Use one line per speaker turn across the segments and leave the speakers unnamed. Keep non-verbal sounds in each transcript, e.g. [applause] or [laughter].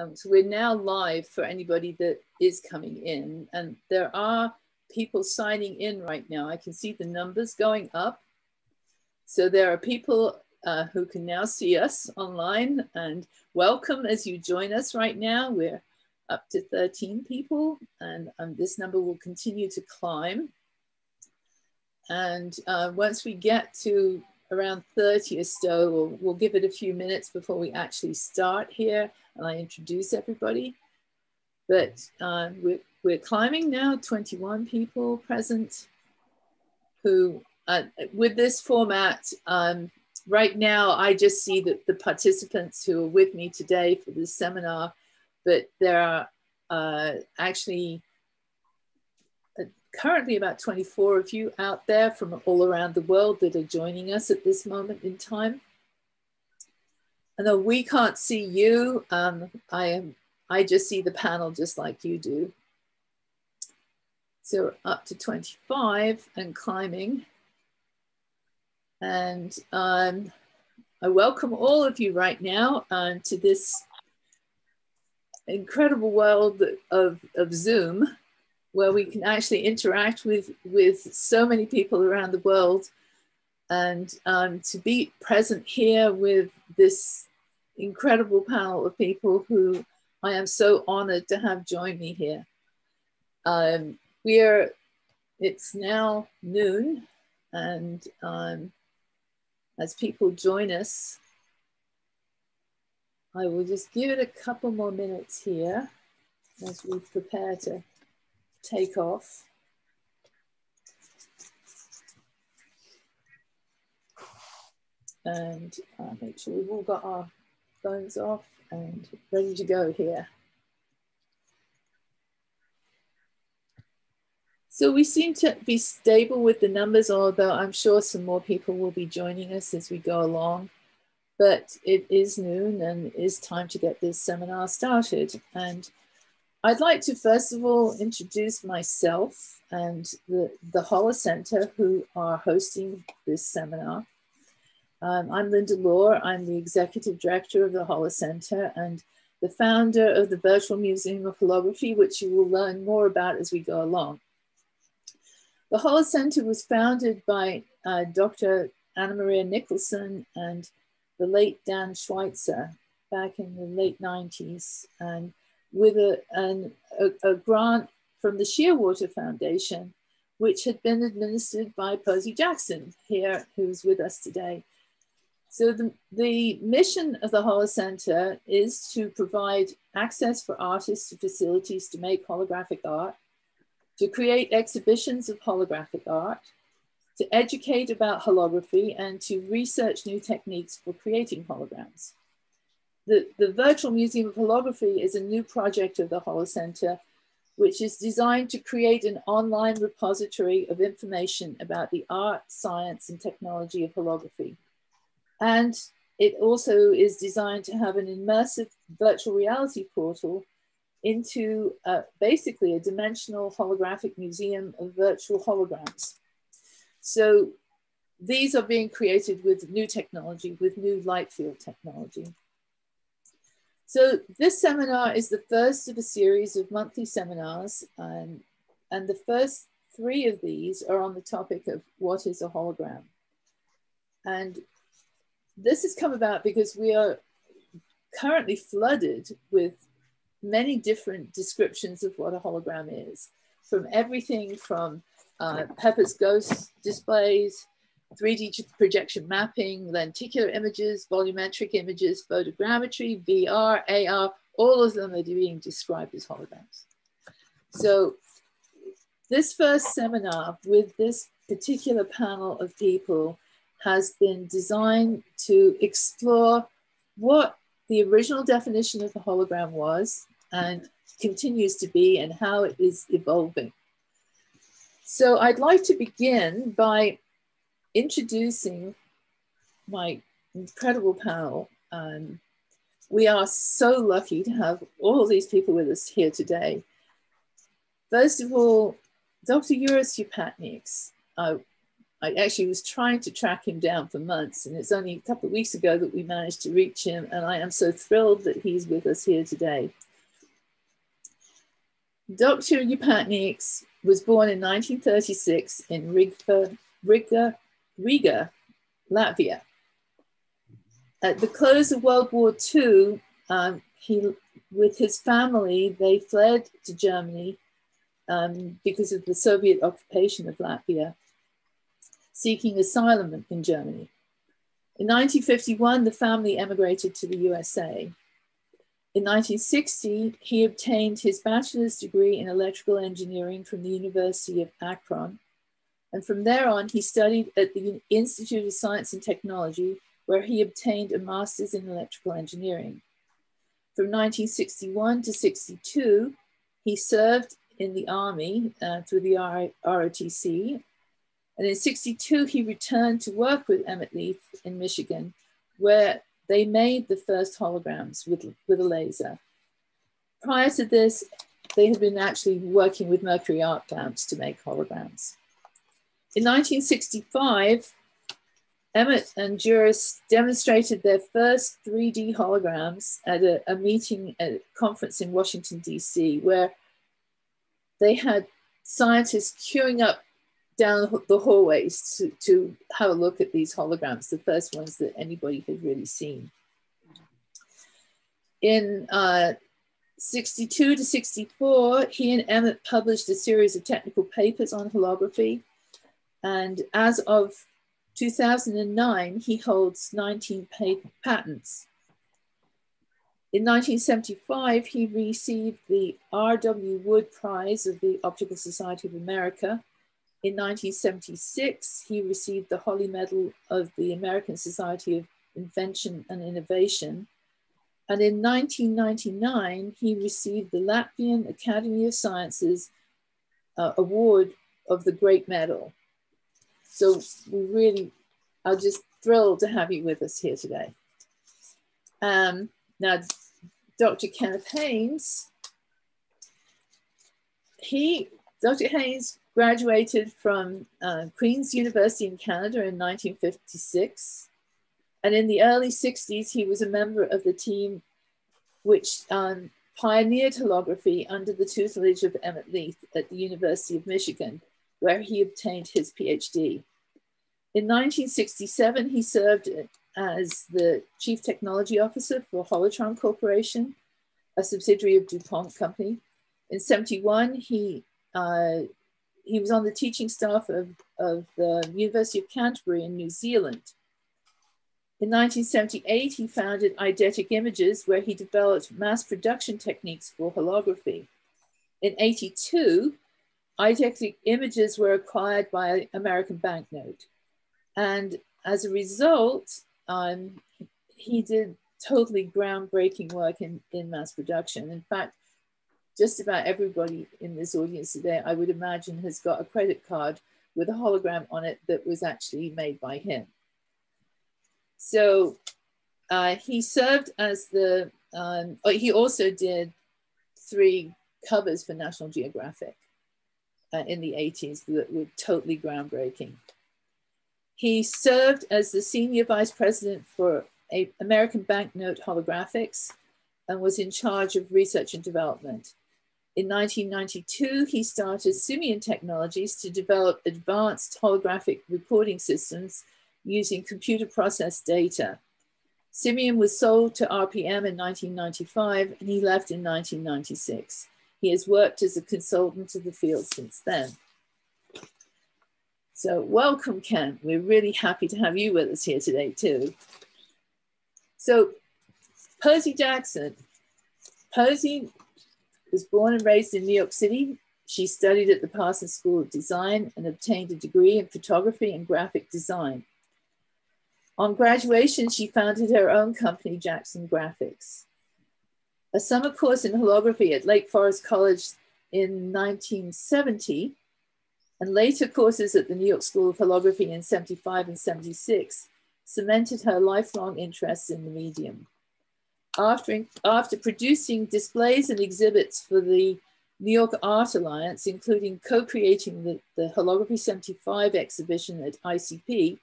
Um, so we're now live for anybody that is coming in, and there are people signing in right now. I can see the numbers going up. So there are people uh, who can now see us online, and welcome as you join us right now. We're up to 13 people, and um, this number will continue to climb. And uh, once we get to around 30 or so, we'll, we'll give it a few minutes before we actually start here and I introduce everybody. But uh, we're, we're climbing now, 21 people present who, uh, with this format, um, right now I just see that the participants who are with me today for this seminar, but there are uh, actually currently about 24 of you out there from all around the world that are joining us at this moment in time. And though we can't see you, um, I am I just see the panel just like you do. So up to 25 and climbing. And um, I welcome all of you right now uh, to this incredible world of, of Zoom, where we can actually interact with, with so many people around the world. And um, to be present here with this incredible panel of people who I am so honored to have join me here. Um, we are, it's now noon, and um, as people join us, I will just give it a couple more minutes here as we prepare to take off. And uh, make sure we've all got our phones off and ready to go here. So we seem to be stable with the numbers, although I'm sure some more people will be joining us as we go along. But it is noon and it is time to get this seminar started. And I'd like to first of all introduce myself and the, the HoloCenter who are hosting this seminar. Um, I'm Linda Law. I'm the executive director of the HoloCenter and the founder of the Virtual Museum of Holography, which you will learn more about as we go along. The HoloCenter was founded by uh, Dr. Anna Maria Nicholson and the late Dan Schweitzer back in the late 90s, and with a, an, a, a grant from the Shearwater Foundation, which had been administered by Posy Jackson here, who's with us today. So the, the mission of the HoloCenter is to provide access for artists to facilities to make holographic art, to create exhibitions of holographic art, to educate about holography, and to research new techniques for creating holograms. The, the Virtual Museum of Holography is a new project of the HoloCenter, which is designed to create an online repository of information about the art, science, and technology of holography. And it also is designed to have an immersive virtual reality portal into uh, basically a dimensional holographic museum of virtual holograms. So these are being created with new technology, with new light field technology. So this seminar is the first of a series of monthly seminars, and, and the first three of these are on the topic of what is a hologram. And this has come about because we are currently flooded with many different descriptions of what a hologram is, from everything from uh, Pepper's ghost displays, 3D projection mapping, lenticular images, volumetric images, photogrammetry, VR, AR, all of them are being described as holograms. So this first seminar with this particular panel of people has been designed to explore what the original definition of the hologram was and continues to be and how it is evolving. So I'd like to begin by introducing my incredible panel. Um, we are so lucky to have all these people with us here today. First of all, Dr. Juris Upatnieks. Uh, I actually was trying to track him down for months, and it's only a couple of weeks ago that we managed to reach him, and I am so thrilled that he's with us here today. Dr. Upatnieks was born in 1936 in Riga, Riga, Latvia. At the close of World War II, um, he, with his family, they fled to Germany um, because of the Soviet occupation of Latvia seeking asylum in Germany. In 1951, the family emigrated to the USA. In 1960, he obtained his bachelor's degree in electrical engineering from the University of Akron. And from there on, he studied at the Institute of Science and Technology, where he obtained a master's in electrical engineering. From 1961 to 62, he served in the Army uh, through the ROTC and in 62, he returned to work with Emmett Leith in Michigan, where they made the first holograms with, with a laser. Prior to this, they had been actually working with mercury arc lamps to make holograms. In 1965, Emmett and Juris demonstrated their first 3D holograms at a, a meeting at a conference in Washington, DC, where they had scientists queuing up down the hallways to, to have a look at these holograms, the first ones that anybody had really seen. In uh, 62 to 64, he and Emmett published a series of technical papers on holography. And as of 2009, he holds 19 patents. In 1975, he received the R.W. Wood Prize of the Optical Society of America in 1976, he received the Holley Medal of the American Society of Invention and Innovation. And in 1999, he received the Latvian Academy of Sciences uh, Award of the Great Medal. So we really are just thrilled to have you with us here today. Um, now, Dr. Kenneth Haines, he, Dr. Haines graduated from uh, Queen's University in Canada in 1956. And in the early 60s, he was a member of the team which um, pioneered holography under the tutelage of Emmett Leith at the University of Michigan, where he obtained his PhD. In 1967, he served as the Chief Technology Officer for Holotron Corporation, a subsidiary of DuPont Company. In 71, he uh, he was on the teaching staff of, of the University of Canterbury in New Zealand. In 1978, he founded Eidetic Images, where he developed mass production techniques for holography. In 82, Eidetic Images were acquired by American Banknote. And as a result, um, he did totally groundbreaking work in, in mass production. In fact, just about everybody in this audience today, I would imagine, has got a credit card with a hologram on it that was actually made by him. So uh, he served as the, um, oh, he also did three covers for National Geographic uh, in the 80s that were totally groundbreaking. He served as the senior vice president for American Banknote Holographics and was in charge of research and development. In 1992, he started Simian Technologies to develop advanced holographic recording systems using computer processed data. Simian was sold to RPM in 1995 and he left in 1996. He has worked as a consultant to the field since then. So welcome, Ken. We're really happy to have you with us here today too. So Posy Jackson. Posy was born and raised in New York City. She studied at the Parsons School of Design and obtained a degree in photography and graphic design. On graduation, she founded her own company, Jackson Graphics. A summer course in holography at Lake Forest College in 1970, and later courses at the New York School of Holography in 75 and 76 cemented her lifelong interest in the medium after, after producing displays and exhibits for the New York Art Alliance, including co-creating the, the Holography 75 exhibition at ICP,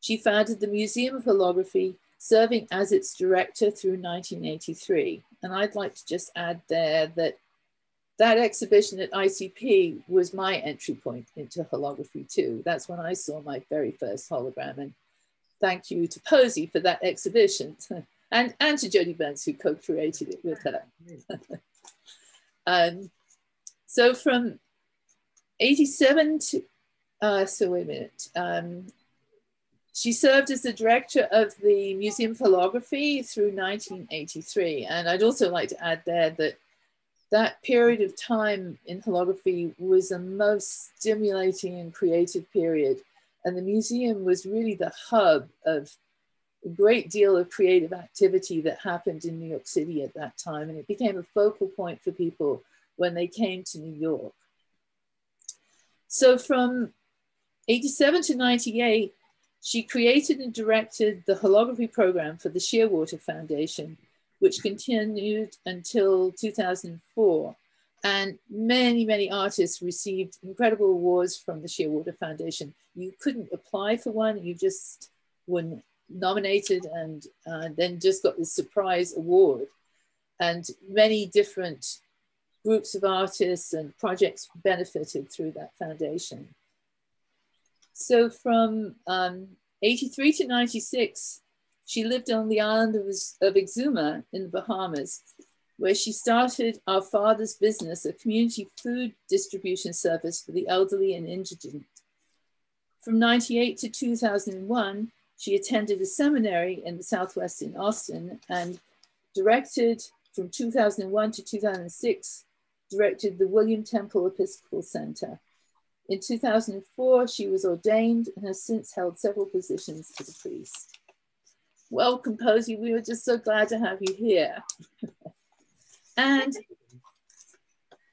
she founded the Museum of Holography, serving as its director through 1983. And I'd like to just add there that that exhibition at ICP was my entry point into holography too. That's when I saw my very first hologram. And thank you to Posy for that exhibition [laughs] and, and to Jody Burns who co-created it with her. [laughs] um, so from 87 to, uh, so wait a minute. Um, she served as the director of the Museum of Holography through 1983. And I'd also like to add there that that period of time in holography was a most stimulating and creative period. And the museum was really the hub of a great deal of creative activity that happened in New York City at that time. And it became a focal point for people when they came to New York. So from 87 to 98, she created and directed the holography program for the Shearwater Foundation, which continued until 2004. And many, many artists received incredible awards from the Shearwater Foundation. You couldn't apply for one, you just were nominated and uh, then just got this surprise award. And many different groups of artists and projects benefited through that foundation. So from um, 83 to 96, she lived on the island of, of Exuma in the Bahamas, where she started our father's business, a community food distribution service for the elderly and indigent. From 98 to 2001, she attended a seminary in the Southwest in Austin and directed from 2001 to 2006, directed the William Temple Episcopal Center. In 2004, she was ordained and has since held several positions as a priest welcome, Posy. We were just so glad to have you here. [laughs] and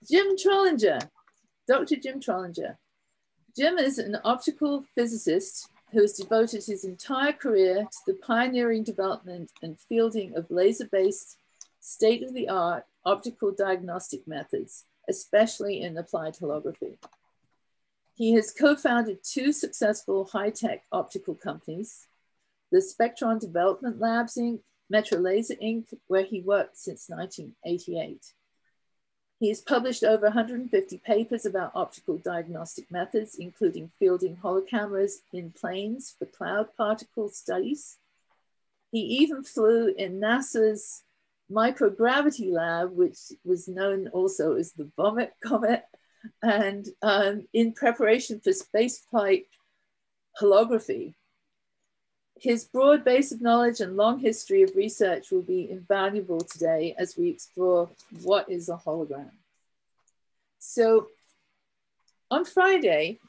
Jim Trollinger, Dr. Jim Trollinger. Jim is an optical physicist who has devoted his entire career to the pioneering development and fielding of laser-based, state-of-the-art optical diagnostic methods, especially in applied holography. He has co-founded two successful high-tech optical companies, the Spectron Development Labs Inc., Metro Laser Inc., where he worked since 1988. He has published over 150 papers about optical diagnostic methods, including fielding holocameras in planes for cloud particle studies. He even flew in NASA's microgravity lab, which was known also as the Vomit Comet, and um, in preparation for spaceflight holography, his broad base of knowledge and long history of research will be invaluable today as we explore what is a hologram. So on Friday,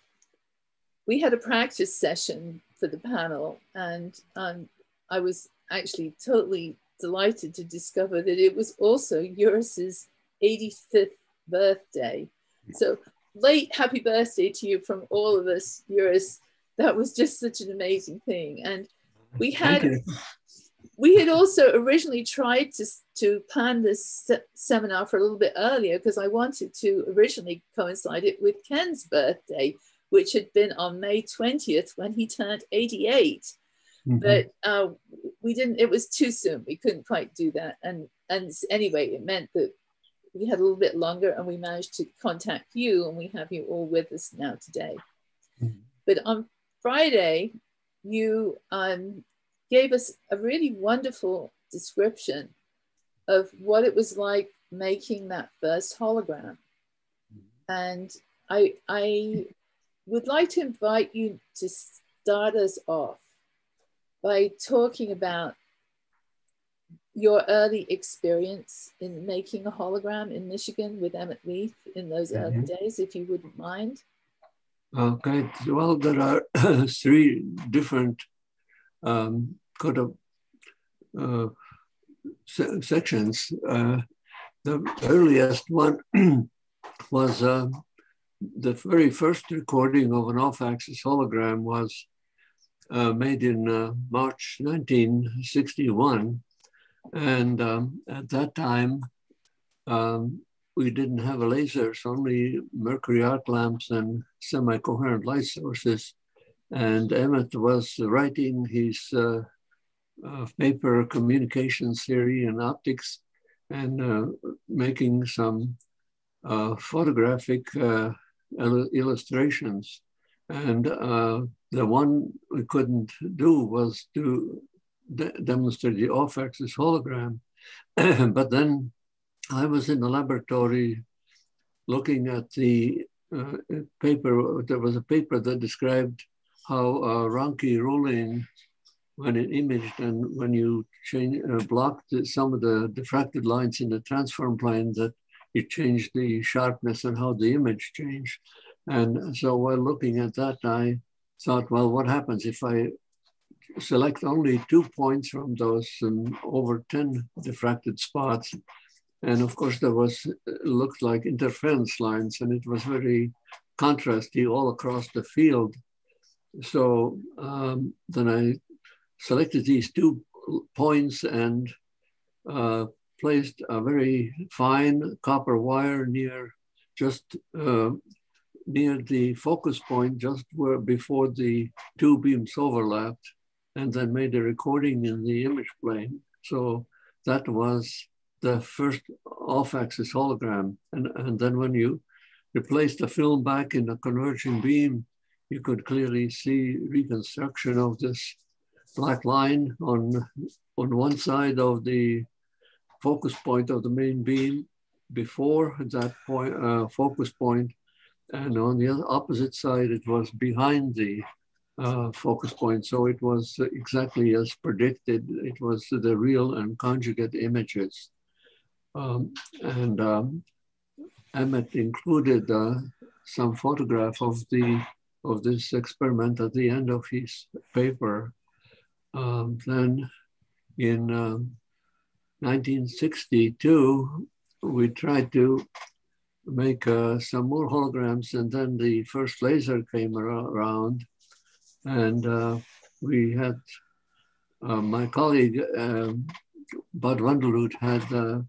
we had a practice session for the panel and um, I was actually totally delighted to discover that it was also Juris's 85th birthday. So late happy birthday to you from all of us, Eurus. That was just such an amazing thing. And we had we had also originally tried to, to plan this se seminar for a little bit earlier because I wanted to originally coincide it with Ken's birthday, which had been on May 20th when he turned 88. Mm -hmm. But uh, we didn't, it was too soon. We couldn't quite do that. And, and anyway, it meant that we had a little bit longer and we managed to contact you and we have you all with us now today. Mm -hmm. But on Friday, you um, gave us a really wonderful description of what it was like making that first hologram. And I, I would like to invite you to start us off by talking about your early experience in making a hologram in Michigan with Emmett Leith in those mm -hmm. early days, if you wouldn't mind.
Okay, well, there are [clears throat] three different um, kind of uh, se sections. Uh, the earliest one [clears throat] was uh, the very first recording of an off-axis hologram was uh, made in uh, March 1961. And um, at that time, um, we didn't have a lasers, only mercury arc lamps and semi-coherent light sources. And Emmett was writing his uh, uh, paper communications theory and optics and uh, making some uh, photographic uh, illustrations. And uh, the one we couldn't do was to de demonstrate the off-axis hologram. [clears throat] but then I was in the laboratory looking at the uh, paper. There was a paper that described how uh, Ronchi ruling, when it imaged and when you change, uh, blocked some of the diffracted lines in the transform plane, that it changed the sharpness and how the image changed. And so while looking at that, I thought, well, what happens if I select only two points from those over 10 diffracted spots and of course, there was looked like interference lines, and it was very contrasty all across the field. So um, then I selected these two points and uh, placed a very fine copper wire near just uh, near the focus point, just where before the two beams overlapped, and then made a recording in the image plane. So that was the first off-axis hologram. And, and then when you replace the film back in a converging beam, you could clearly see reconstruction of this black line on, on one side of the focus point of the main beam before that point, uh, focus point, and on the opposite side, it was behind the uh, focus point. So it was exactly as predicted. It was the real and conjugate images. Um, and um, Emmett included uh, some photograph of the of this experiment at the end of his paper. Um, then in 1962, um, we tried to make uh, some more holograms and then the first laser came around and uh, we had uh, my colleague um, Bud Wendelroot had uh,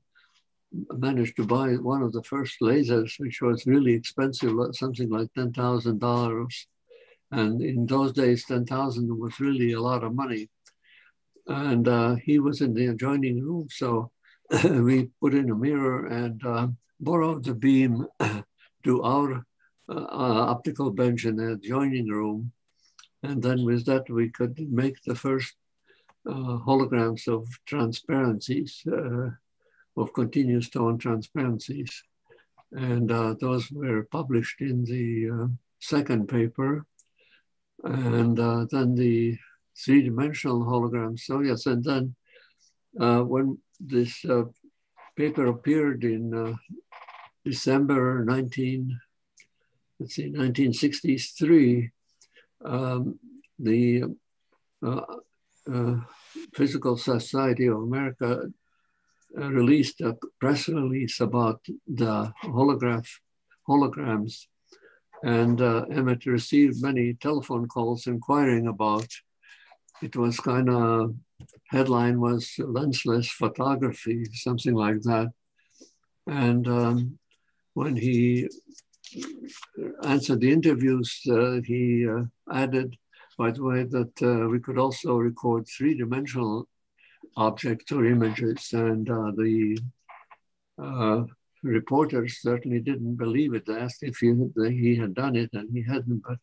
managed to buy one of the first lasers, which was really expensive, something like $10,000. And in those days, 10,000 was really a lot of money. And uh, he was in the adjoining room. So [laughs] we put in a mirror and uh, borrowed the beam [clears throat] to our uh, uh, optical bench in the adjoining room. And then with that, we could make the first uh, holograms of transparencies uh, of continuous tone transparencies. And uh, those were published in the uh, second paper. And uh, then the three-dimensional holograms. So yes, and then uh, when this uh, paper appeared in uh, December 19, let's see, 1963, um, the Physical Society of America uh, released a press release about the holograph holograms, and uh, Emmett received many telephone calls inquiring about. It was kind of headline was lensless photography, something like that, and um, when he answered the interviews, uh, he uh, added, by the way, that uh, we could also record three-dimensional objects or images. And uh, the uh, reporters certainly didn't believe it. They asked if he, he had done it, and he hadn't. But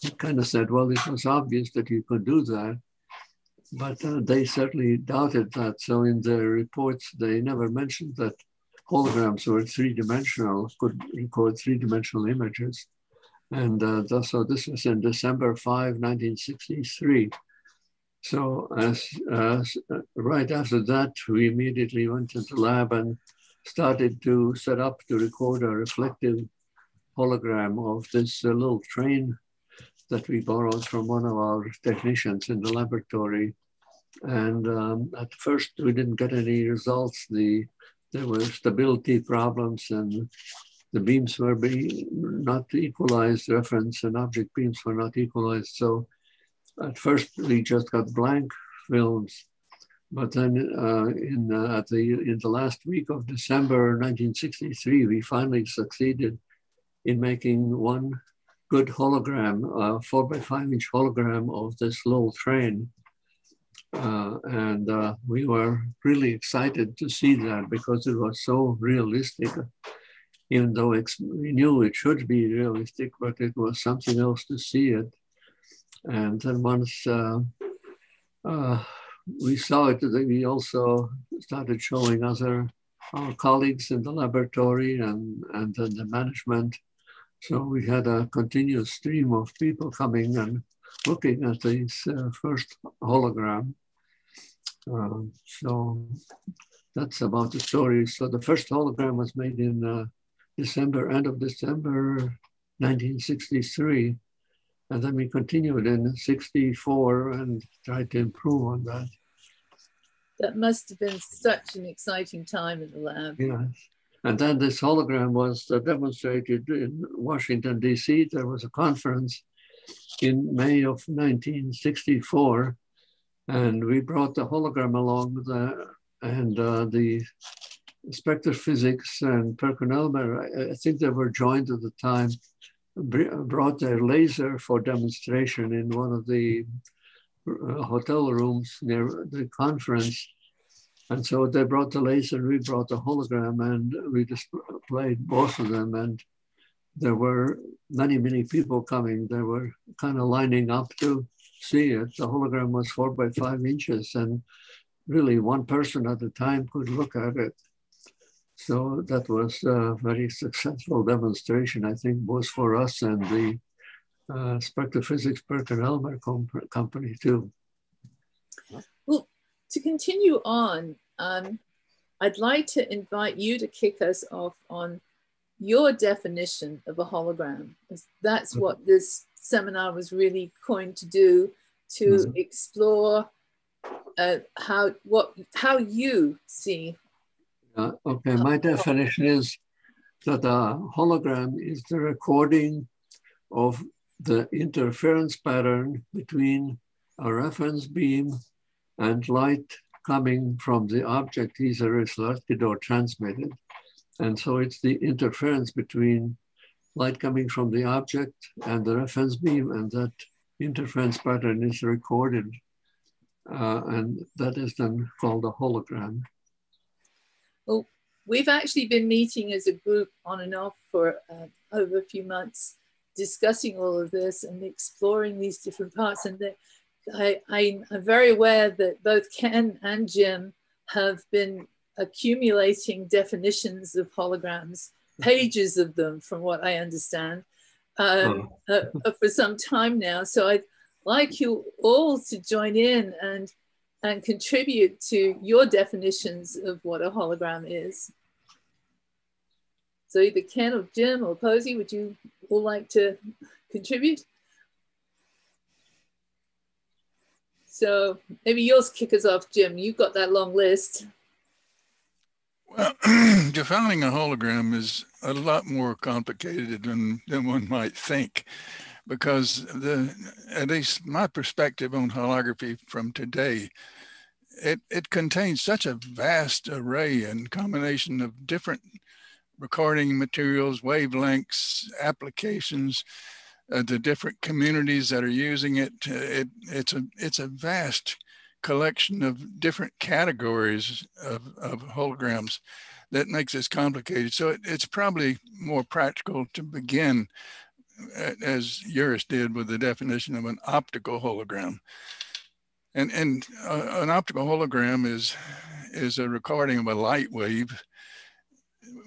he kind of said, well, it was obvious that you could do that. But uh, they certainly doubted that. So in their reports, they never mentioned that holograms were three-dimensional, could record three-dimensional images. And uh, so this was in December 5, 1963. So as, uh, right after that, we immediately went into the lab and started to set up to record a reflective hologram of this uh, little train that we borrowed from one of our technicians in the laboratory. And um, at first, we didn't get any results. The there were stability problems, and the beams were be not equalized. Reference and object beams were not equalized. So at first we just got blank films, But then uh, in, uh, at the, in the last week of December 1963, we finally succeeded in making one good hologram, a four by five inch hologram of this little train. Uh, and uh, we were really excited to see that because it was so realistic, even though we knew it should be realistic, but it was something else to see it. And then once uh, uh we saw it, we also started showing other our colleagues in the laboratory and, and then the management so we had a continuous stream of people coming and looking at this uh, first hologram. Uh, so that's about the story. So the first hologram was made in uh, December, end of December 1963. And then we continued in 64 and tried to improve on that.
That must have been such an exciting time in the lab.
Yes. And then this hologram was uh, demonstrated in Washington, D.C. There was a conference in May of 1964, and we brought the hologram along there, and uh, the Spectra-Physics and PerkinElmer, I, I think they were joined at the time, brought their laser for demonstration in one of the uh, hotel rooms near the conference. And so they brought the laser, and we brought the hologram, and we displayed both of them. And there were many, many people coming. They were kind of lining up to see it. The hologram was four by five inches, and really one person at a time could look at it. So that was a very successful demonstration, I think, both for us and the uh, Spectra-Physics PerkinElmer company too Well,
to continue on, um, I'd like to invite you to kick us off on your definition of a hologram. That's mm-hmm. what this seminar was really coined to do, to mm-hmm. explore uh, how what how you see.
Uh, okay, my definition is that a hologram is the recording of the interference pattern between a reference beam and light coming from the object either reflected or transmitted. And so it's the interference between light coming from the object and the reference beam, and that interference pattern is recorded. Uh, and that is then called a hologram.
Well, we've actually been meeting as a group on and off for uh, over a few months, discussing all of this and exploring these different parts. And I, I'm very aware that both Ken and Jim have been accumulating definitions of holograms, [laughs] pages of them, from what I understand, um, oh. uh, uh, for some time now. So I'd like you all to join in and and contribute to your definitions of what a hologram is. So either Ken or Jim or Posy, would you all like to contribute? So maybe yours kick us off, Jim. You've got that long list.
Well, [clears throat] defining a hologram is a lot more complicated than, than one might think because the at least my perspective on holography from today it, it contains such a vast array and combination of different recording materials wavelengths applications uh, the different communities that are using it. It it's a it's a vast collection of different categories of, of holograms that makes this complicated. So it, it's probably more practical to begin uh, as Juris did with the definition of an optical hologram. And, and uh, an optical hologram is, is a recording of a light wave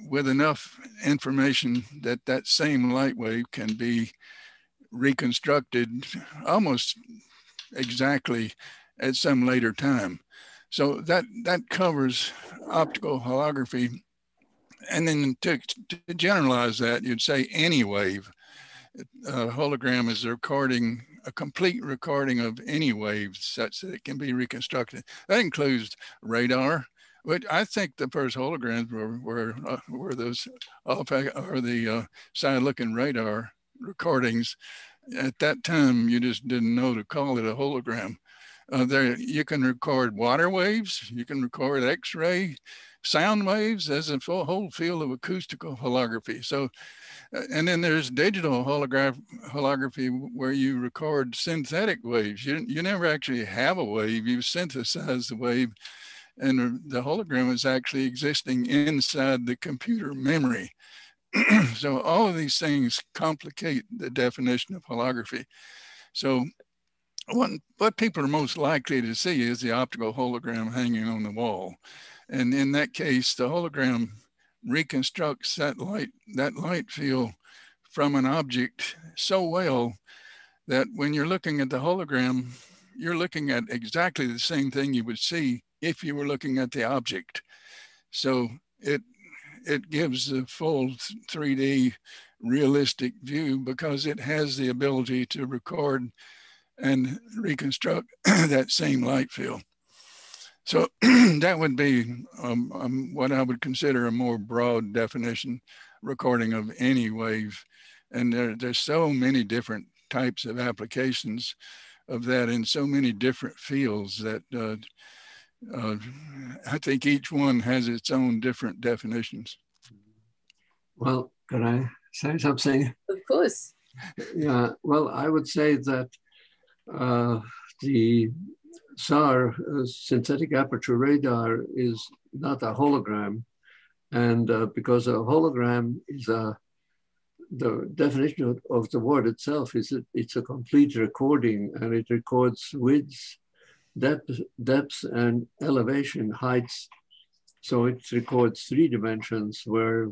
with enough information that that same light wave can be reconstructed almost exactly at some later time. So that, that covers optical holography. And then to, to generalize that, you'd say any wave. A hologram is a recording, a complete recording of any wave such that it can be reconstructed. That includes radar, which I think the first holograms were were, uh, were those or the uh, side looking radar recordings. At that time, you just didn't know to call it a hologram. Uh, there, you can record water waves, you can record X-ray, sound waves. as a whole field of acoustical holography. So, uh, and then there's digital holograph, holography where you record synthetic waves. You, you never actually have a wave, you synthesize the wave and the hologram is actually existing inside the computer memory. [clears throat] so all of these things complicate the definition of holography. So what, what people are most likely to see is the optical hologram hanging on the wall. And in that case, the hologram reconstructs that light, that light field from an object so well that when you're looking at the hologram, you're looking at exactly the same thing you would see if you were looking at the object. So it it gives a full 3D realistic view because it has the ability to record and reconstruct [clears throat] that same light field. So [clears throat] that would be um, um, what I would consider a more broad definition recording of any wave. And there, there's so many different types of applications of that in so many different fields that uh, uh, I think each one has its own different definitions.
Well, can I say something?
Of course.
Yeah, well, I would say that uh, the SAR, uh, synthetic aperture radar, is not a hologram. And uh, because a hologram is a, the definition of, of the word itself is that it's a complete recording and it records widths depth, depth and elevation heights. So it records three dimensions where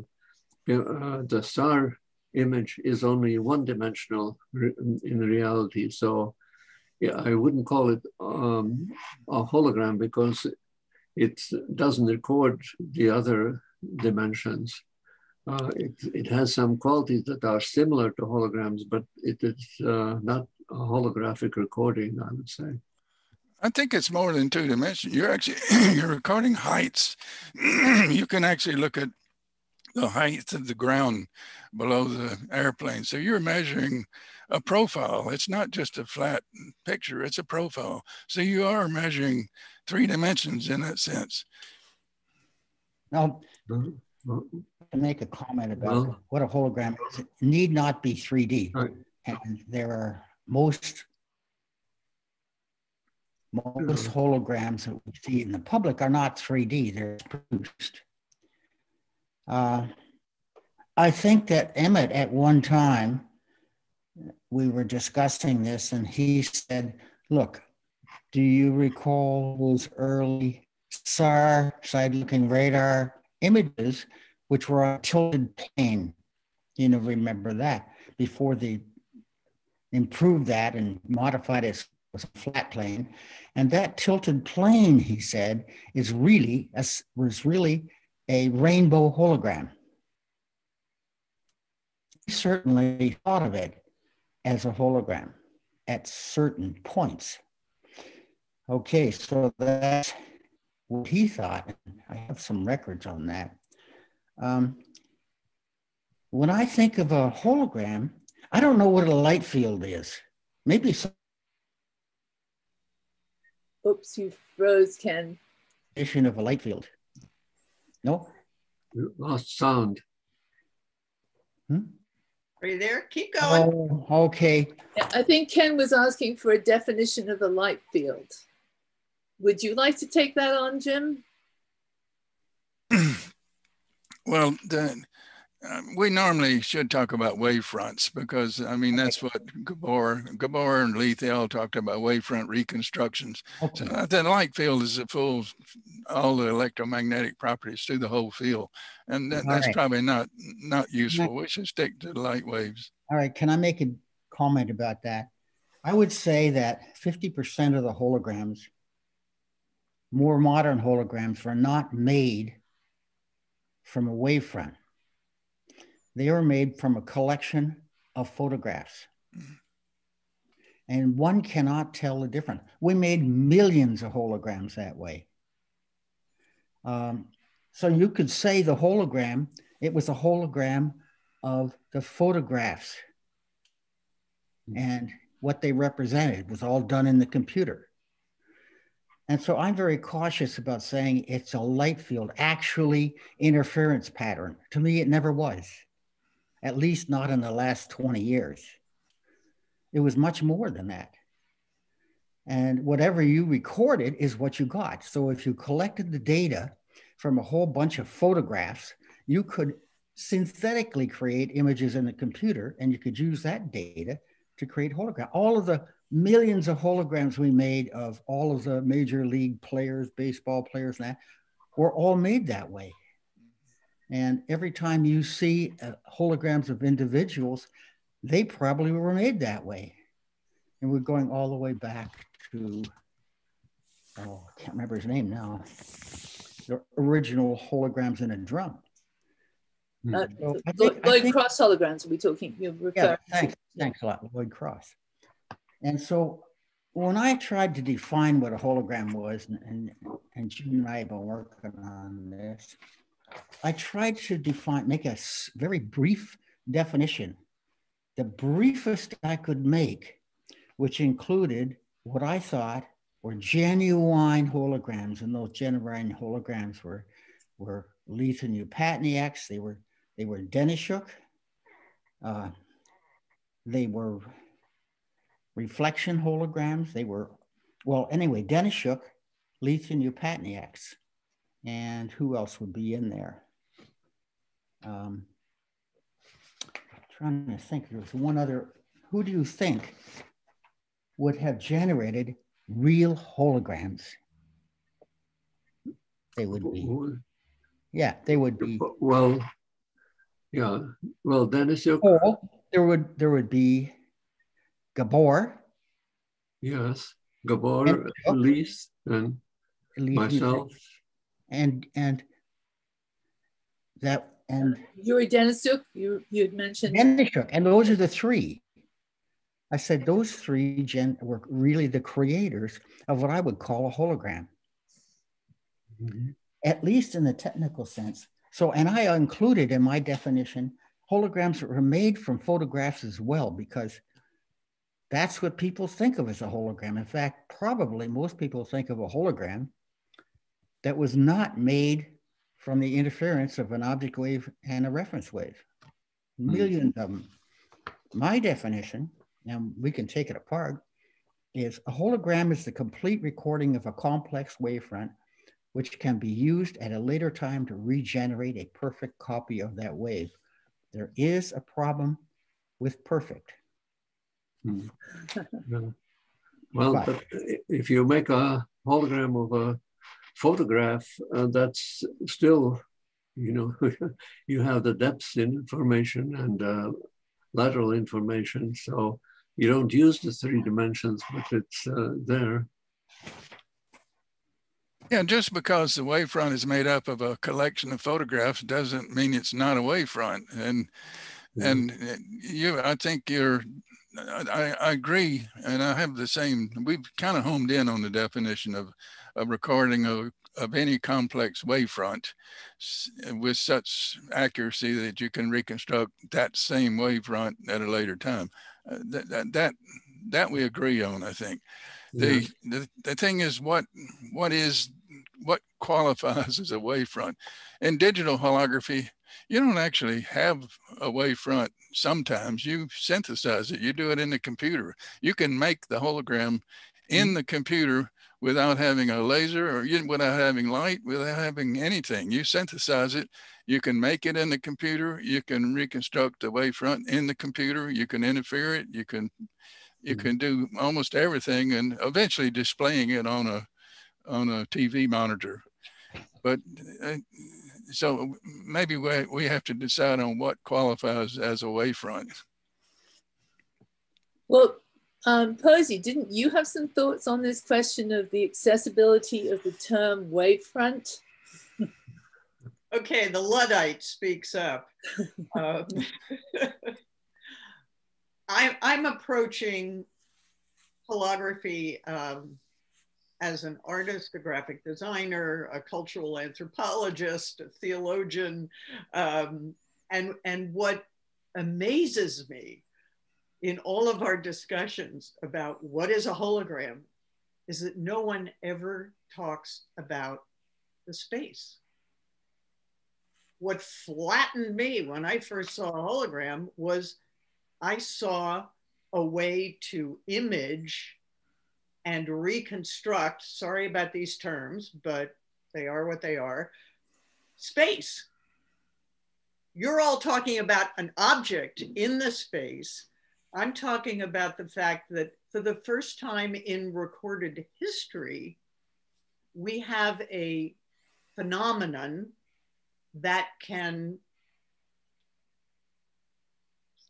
uh, the SAR image is only one dimensional in reality. So yeah, I wouldn't call it um, a hologram because it doesn't record the other dimensions. Uh, it, it has some qualities that are similar to holograms, but it is uh, not a holographic recording, I would say.
I think it's more than two dimensions. You're actually [clears throat] you're recording heights. [clears throat] you can actually look at the height of the ground below the airplane. So you're measuring a profile. It's not just a flat picture, it's a profile. So you are measuring three dimensions in that sense.
Now, to make a comment about what a hologram is, it need not be 3D. Right. And there are most most holograms that we see in the public are not 3D, they're produced. Uh, I think that Emmett at one time, we were discussing this and he said, look, do you recall those early SAR, side looking radar images, which were on tilted plane? You know, remember that before they improved that and modified it was a flat plane. And that tilted plane, he said, is really was really a rainbow hologram. He certainly thought of it as a hologram at certain points. Okay, so that's what he thought. I have some records on that. Um, when I think of a hologram, I don't know what a light field is. Maybe some
Oops, you froze, Ken.
Of a light field. No?
lost sound.
Hmm? Are you there? Keep going.
Oh, okay.
I think Ken was asking for a definition of the light field. Would you like to take that on, Jim? [clears throat]
well, the, Um, we normally should talk about wavefronts because I mean that's what Gabor, Gabor and all talked about wavefront reconstructions. Okay. So the light field is a full all the electromagnetic properties through the whole field, and that, that's right. probably not not useful. we should stick to the light waves.
All right, can I make a comment about that? I would say that fifty percent of the holograms, more modern holograms, are not made from a wavefront they were made from a collection of photographs. And one cannot tell the difference. We made millions of holograms that way. Um, so you could say the hologram, it was a hologram of the photographs. And what they represented was all done in the computer. And so I'm very cautious about saying it's a light field, actually interference pattern. To me, it never was, at least not in the last 20 years. It was much more than that. And whatever you recorded is what you got. So if you collected the data from a whole bunch of photographs, you could synthetically create images in the computer and you could use that data to create hologram. All of the millions of holograms we made of all of the major league players, baseball players, and that were all made that way. And every time you see uh, holograms of individuals, they probably were made that way. And we're going all the way back to, oh, I can't remember his name now, the original holograms in a drum.
Hmm. Uh, so Lloyd, think, Cross holograms, are we talking? You're
yeah, thanks, thanks a lot, Lloyd Cross. And so when I tried to define what a hologram was, and, and, and June and I have been working on this, I tried to define, make a very brief definition, the briefest I could make, which included what I thought were genuine holograms, and those genuine holograms were, were Leith Upatnieks, they were, they were Denisyuk, uh, they were reflection holograms. They were, well, anyway, Denisyuk, Leith Upatnieks, and who else would be in there? Um, trying to think, there was one other, who do you think would have generated real holograms? They would be. Yeah, they would be.
Well, yeah. Well, Dennis,
oh, there would there would be Gabor.
Yes, Gabor, Elise, and Elise myself.
And and that and
Yuri Denisyuk, you you had mentioned
Denisyuk, and those are the three. I said those three gen were really the creators of what I would call a hologram, mm-hmm. at least in the technical sense. So, and I included in my definition holograms that were made from photographs as well, because that's what people think of as a hologram. In fact, probably most people think of a hologram that was not made from the interference of an object wave and a reference wave. Hmm. Millions of them. My definition, and we can take it apart, is a hologram is the complete recording of a complex wavefront which can be used at a later time to regenerate a perfect copy of that wave. There is a problem with perfect.
Hmm. [laughs] Well, but if you make a hologram of a photograph, uh, that's still, you know, [laughs] you have the depth in information and uh, lateral information. So you don't use the three dimensions, but it's uh, there.
Yeah, just because the wavefront is made up of a collection of photographs doesn't mean it's not a wavefront. And and you, I think you're I, I, agree, and I have the same. We've kind of homed in on the definition of a recording of, of any complex wavefront with such accuracy that you can reconstruct that same wavefront at a later time. Uh, that, that, that that we agree on, I think. Yeah. The, the the thing is, what what is what qualifies [laughs] as a wavefront? In digital holography, you don't actually have a wavefront sometimes. You synthesize it. You do it in the computer. You can make the hologram in mm. the computer without having a laser or without having light without having anything. You synthesize it. You can make it in the computer. You can reconstruct the wavefront in the computer. You can interfere it. You can you mm-hmm. can do almost everything and eventually displaying it on a on a tv monitor. But uh, so maybe we, we have to decide on what qualifies as a wavefront.
Well, um, Posy, didn't you have some thoughts on this question of the accessibility of the term wavefront? [laughs]
okay, the Luddite speaks up. [laughs] um, [laughs] I, I'm approaching holography um, as an artist, a graphic designer, a cultural anthropologist, a theologian. Um, and, and what amazes me in all of our discussions about what is a hologram is that no one ever talks about the space. What flattened me when I first saw a hologram was I saw a way to image and reconstruct, sorry about these terms, but they are what they are, space. You're all talking about an object in the space. I'm talking about the fact that for the first time in recorded history, we have a phenomenon that can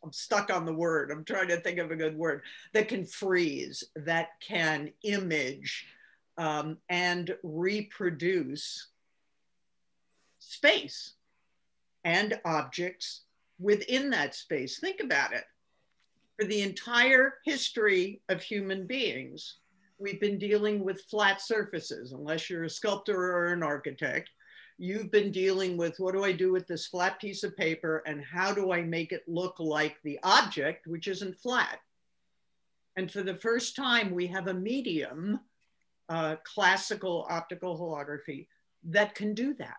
I'm stuck on the word. I'm trying to think of a good word that can freeze, that can image um, and reproduce space and objects within that space. Think about it. For the entire history of human beings, we've been dealing with flat surfaces, unless you're a sculptor or an architect you've been dealing with what do I do with this flat piece of paper and how do I make it look like the object, which isn't flat. And for the first time, we have a medium, uh, classical optical holography, that can do that.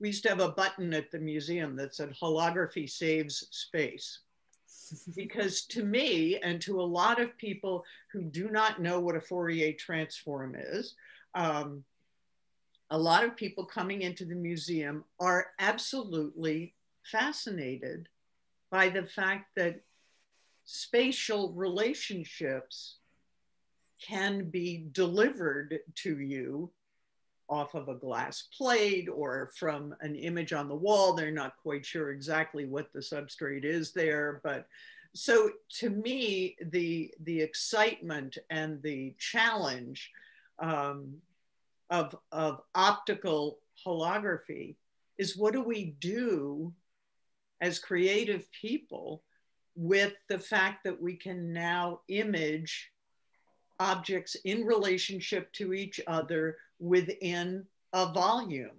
We used to have a button at the museum that said holography saves space. [laughs] because to me and to a lot of people who do not know what a Fourier transform is, um, a lot of people coming into the museum are absolutely fascinated by the fact that spatial relationships can be delivered to you off of a glass plate or from an image on the wall. They're not quite sure exactly what the substrate is there, but so to me, the the excitement and the challenge um, of, of optical holography is what do we do as creative people with the fact that we can now image objects in relationship to each other within a volume.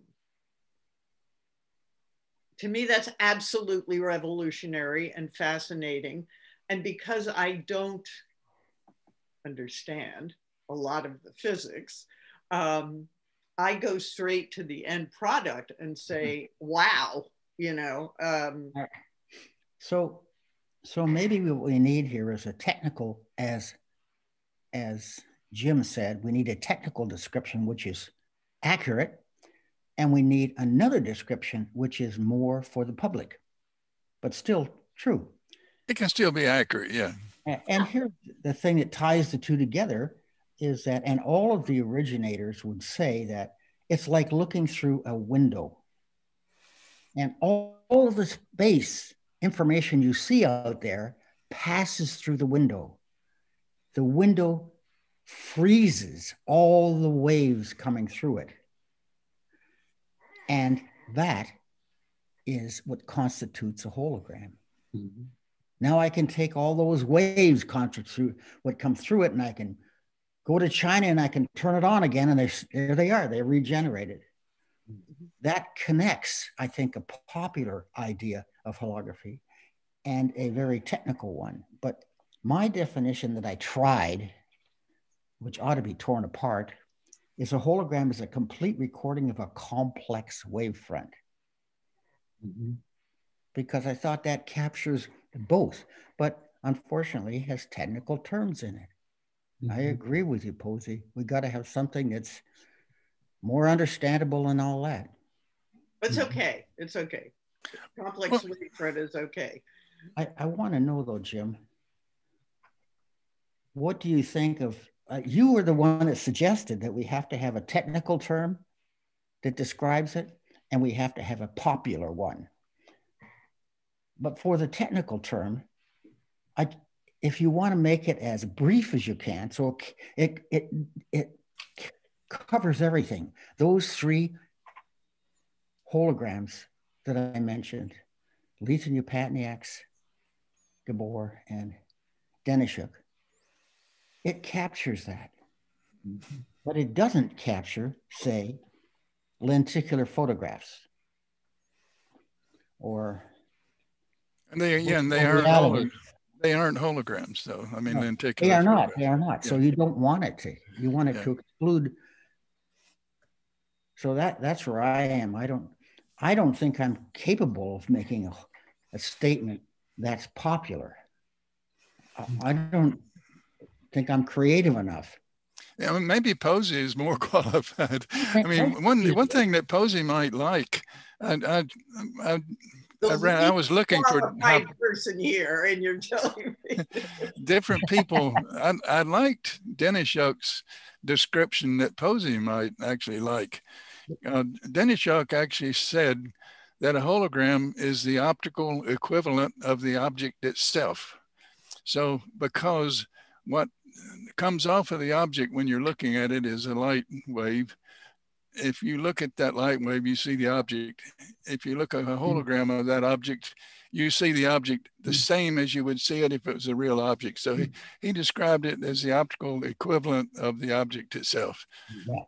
To me, that's absolutely revolutionary and fascinating. And because I don't understand a lot of the physics, um, I go straight to the end product and say, wow, you know. Um,
so, so maybe what we need here is a technical, as, as Jim said, we need a technical description which is accurate, and we need another description which is more for the public, but still true.
It can still be accurate, yeah.
And here's the thing that ties the two together is that, and all of the originators would say that it's like looking through a window. And all, all of the space information you see out there passes through the window. The window freezes all the waves coming through it. And that is what constitutes a hologram. Mm-hmm. Now I can take all those waves through what come through it and I can go to China and I can turn it on again, and there they are. They're regenerated. That connects, I think, a popular idea of holography and a very technical one. But my definition that I tried, which ought to be torn apart, is a hologram is a complete recording of a complex wavefront. Mm-hmm. Because I thought that captures both, but unfortunately has technical terms in it. Mm-hmm. I agree with you, Posy. We got to have something that's more understandable and all that.
It's mm-hmm. okay. It's okay. Complex well, thread is okay.
I, I want to know though, Jim. What do you think of? Uh, you were the one that suggested that we have to have a technical term that describes it, and we have to have a popular one. But for the technical term, I if you want to make it as brief as you can, so it, it, it covers everything. Those three holograms that I mentioned, Leith Upatniek's, Gabor, and Denisyuk, it captures that. But it doesn't capture, say, lenticular photographs or
and they yeah, and they are They aren't holograms, though. I mean,
No,
lenticular.
They are not. They are not. So you don't want it to. You want it
Yeah.
to exclude. So that that's where I am. I don't. I don't think I'm capable of making a, a statement that's popular. I, hmm. I don't think I'm creative enough.
Yeah, maybe Posy is more [laughs] qualified. I mean, one one thing that Posy might like, I I, I, I, ran, I was looking for
qualified person here, and you're telling me. [laughs]
different people. I, I liked Dennis Young's description that Posy might actually like. Uh, Dennis Young actually said that a hologram is the optical equivalent of the object itself. So, because what comes off of the object when you're looking at it is a light wave, if you look at that light wave, you see the object. If you look at a mm. hologram of that object, you see the object the mm. same as you would see it if it was a real object. So he, mm. he described it as the optical equivalent of the object itself.
Yeah.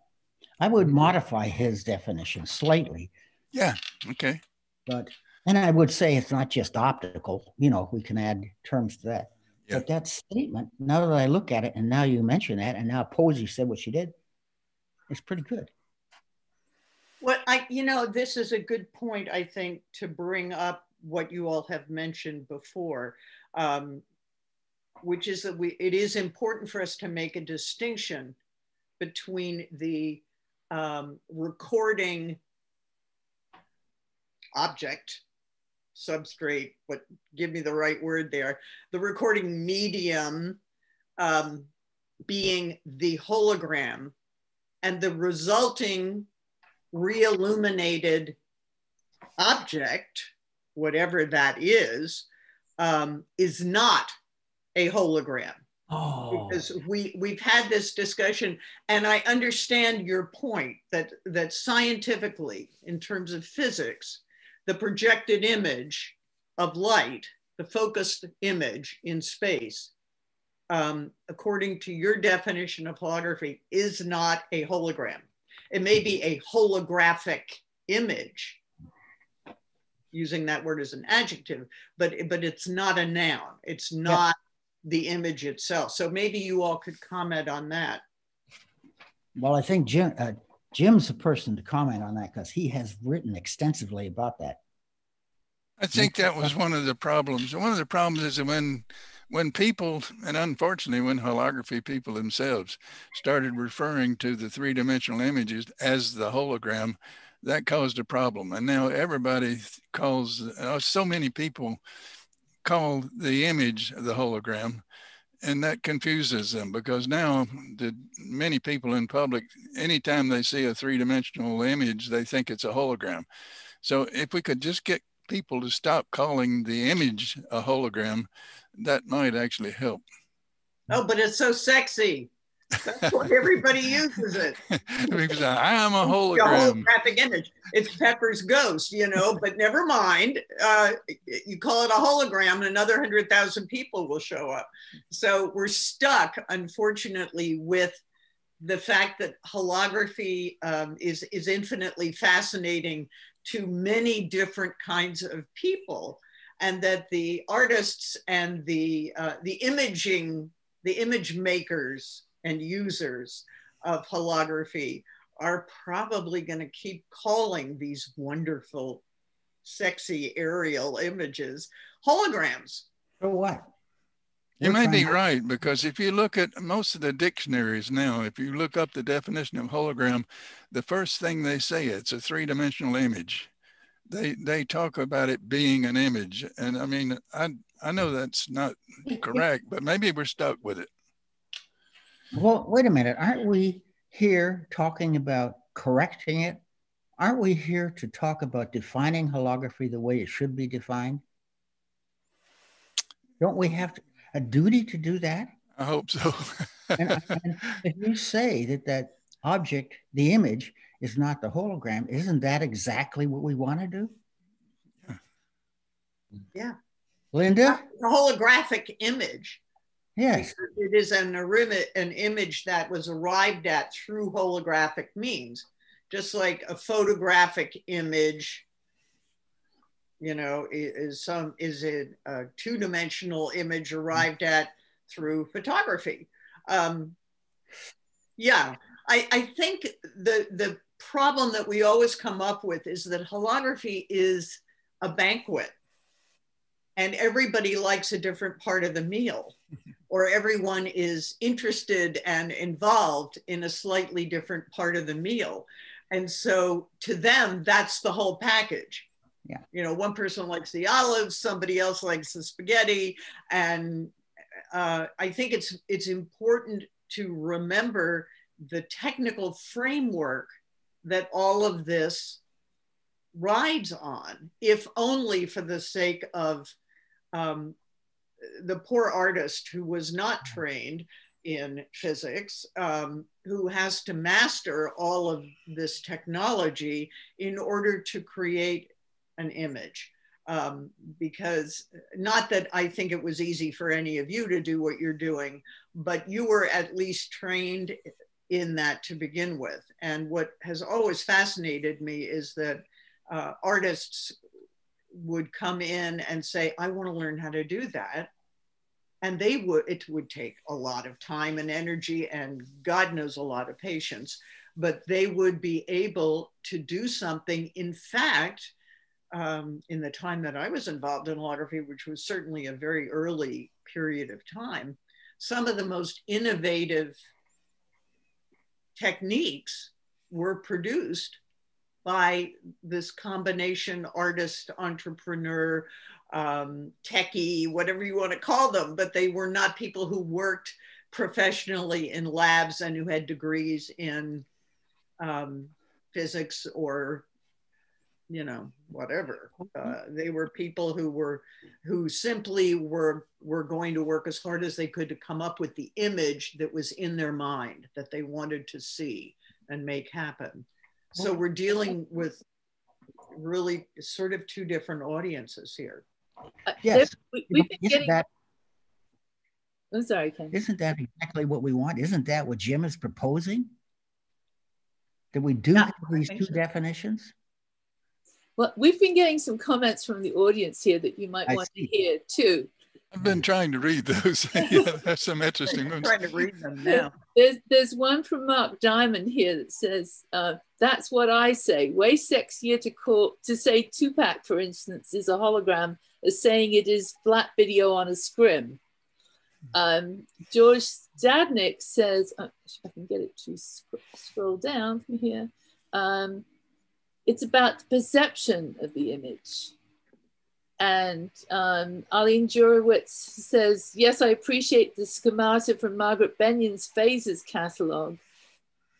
I would modify his definition slightly,
Yeah. Okay.
but and I would say it's not just optical. You know, we can add terms to that.
Yeah.
But that statement, now that I look at it, and now you mention that, and now Posy said what she did, it's pretty good.
What I, you know, this is a good point, I think, to bring up what you all have mentioned before, um, which is that we, it is important for us to make a distinction between the um, recording object, substrate, but give me the right word there, the recording medium um, being the hologram and the resulting re-illuminated object, whatever that is, um, is not a hologram.
Oh,
because we we've had this discussion and i understand your point that that scientifically in terms of physics the projected image of light the focused image in space um, according to your definition of holography is not a hologram it may be a holographic image using that word as an adjective but but it's not a noun it's not the image itself. So maybe you all could comment on that.
well, I think Jim uh, Jim's the person to comment on that because he has written extensively about that.
I think that was one of the problems. One of the problems is when when people, and unfortunately when holography people themselves started referring to the three-dimensional images as the hologram, that caused a problem. And now everybody calls, uh, so many people call the image the hologram. And that confuses them because now the many people in public, anytime they see a three-dimensional image, they think it's a hologram. So if we could just get people to stop calling the image a hologram, that might actually help.
Oh, but it's so sexy. That's what everybody uses it. [laughs]
because I am a hologram.
holographic image. It's Pepper's ghost, you know, but never mind. Uh, you call it a hologram, and another 100,000 people will show up. So we're stuck, unfortunately, with the fact that holography um, is, is infinitely fascinating to many different kinds of people. And that the artists and the, uh, the imaging, the image makers and users of holography are probably going to keep calling these wonderful, sexy aerial images holograms.
So what?
You
We're
may be
trying-
right because if you look at most of the dictionaries now, if you look up the definition of hologram, the first thing they say it's a three-dimensional image. They they talk about it being an image, and I mean I I know that's not correct, but maybe we're stuck with it.
Well, wait a minute. Aren't we here talking about correcting it? Aren't we here to talk about defining holography the way it should be defined? Don't we have to, a duty to do that?
I hope so. [laughs]
And, and if you say that that object, the image, is not the hologram, isn't that exactly what we want to do?
Yeah.
Linda?
The holographic image.
Yes.
It is an, arimi- an image that was arrived at through holographic means, just like a photographic image You know, is some is it a two-dimensional image arrived at through photography? Um, yeah, I, I think the the problem that we always come up with is that holography is a banquet and everybody likes a different part of the meal [laughs] or everyone is interested and involved in a slightly different part of the meal. And so to them that's the whole package.
Yeah.
You know one person likes the olives somebody else likes the spaghetti. And uh, i think it's it's important to remember the technical framework that all of this rides on, if only for the sake of um, the poor artist who was not trained in physics, um, who has to master all of this technology in order to create an image. Um, because not that I think it was easy for any of you to do what you're doing, but you were at least trained in that to begin with. And what has always fascinated me is that uh, artists would come in and say, I want to learn how to do that. And they would, it would take a lot of time and energy and God knows a lot of patience, but they would be able to do something. In fact, um, in the time that I was involved in holography, which was certainly a very early period of time, some of the most innovative techniques were produced by this combination artist, entrepreneur, um, techie, whatever you want to call them, but they were not people who worked professionally in labs and who had degrees in um, physics or you know whatever. Uh, they were people who were who simply were were going to work as hard as they could to come up with the image that was in their mind that they wanted to see and make happen. So we're dealing with really sort of two different audiences here.
Uh, yes. we, have been getting that
i'm sorry Ken.
isn't that exactly what we want? Isn't that what jim is proposing? That we do these two so. definitions
well, we've been getting some comments from the audience here that you might I want see. to hear too.
I've been trying to read those. [laughs] yeah, that's some interesting ones.
trying to read them now.
There's, there's one from Mark Diamond here that says, uh, that's what I say. Way sexier to call to say Tupac, for instance, is a hologram as saying it is flat video on a scrim. Um, George Stadnick says, oh, if I can get it to sc scroll down from here. Um, it's about the perception of the image. And um, Arlene Jurowitz says, yes, I appreciate the schemata from Margaret Benyon's Phases catalog.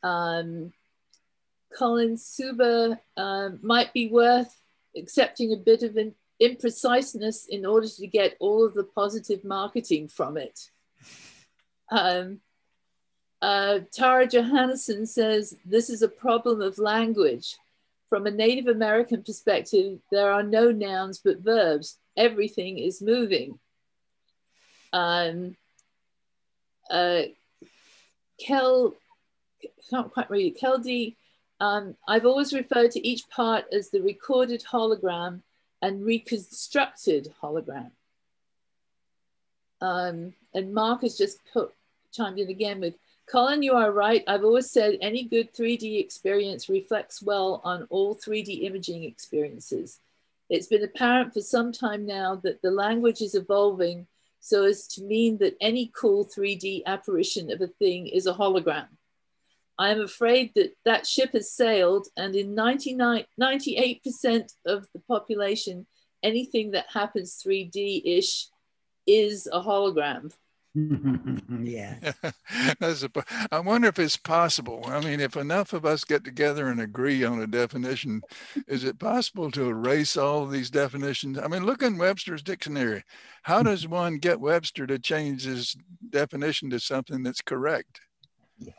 Um, Colin Suba uh, might be worth accepting a bit of an impreciseness in order to get all of the positive marketing from it. Um, uh, Tara Johannesson says, this is a problem of language. From a Native American perspective, there are no nouns but verbs. Everything is moving. Um, uh, Kel, can't quite read it. Um, I've always referred to each part as the recorded hologram and reconstructed hologram. Um, and Mark has just put, chimed in again with Colin, you are right. I've always said any good 3D experience reflects well on all 3D imaging experiences. It's been apparent for some time now that the language is evolving so as to mean that any cool 3D apparition of a thing is a hologram. I am afraid that that ship has sailed and in 98% of the population, anything that happens 3D-ish is a hologram. [laughs]
yeah. [laughs]
That's a, I wonder if it's possible. I mean, if enough of us get together and agree on a definition, is it possible to erase all of these definitions? I mean, look in Webster's dictionary. How hmm. does one get Webster to change his definition to something that's correct?
Yeah.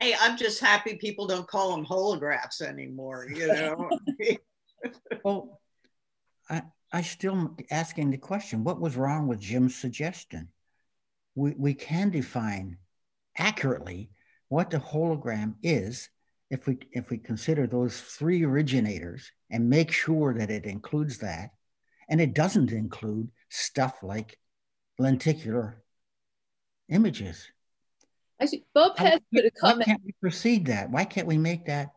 Hey, I'm just happy people don't call them holographs anymore, you know? [laughs]
well, I, I still asking the question, what was wrong with Jim's suggestion? We, we can define accurately what the hologram is if we if we consider those three originators and make sure that it includes that, and it doesn't include stuff like lenticular images.
Actually, Bob has put a comment.
Why can't we proceed that? Why can't we make that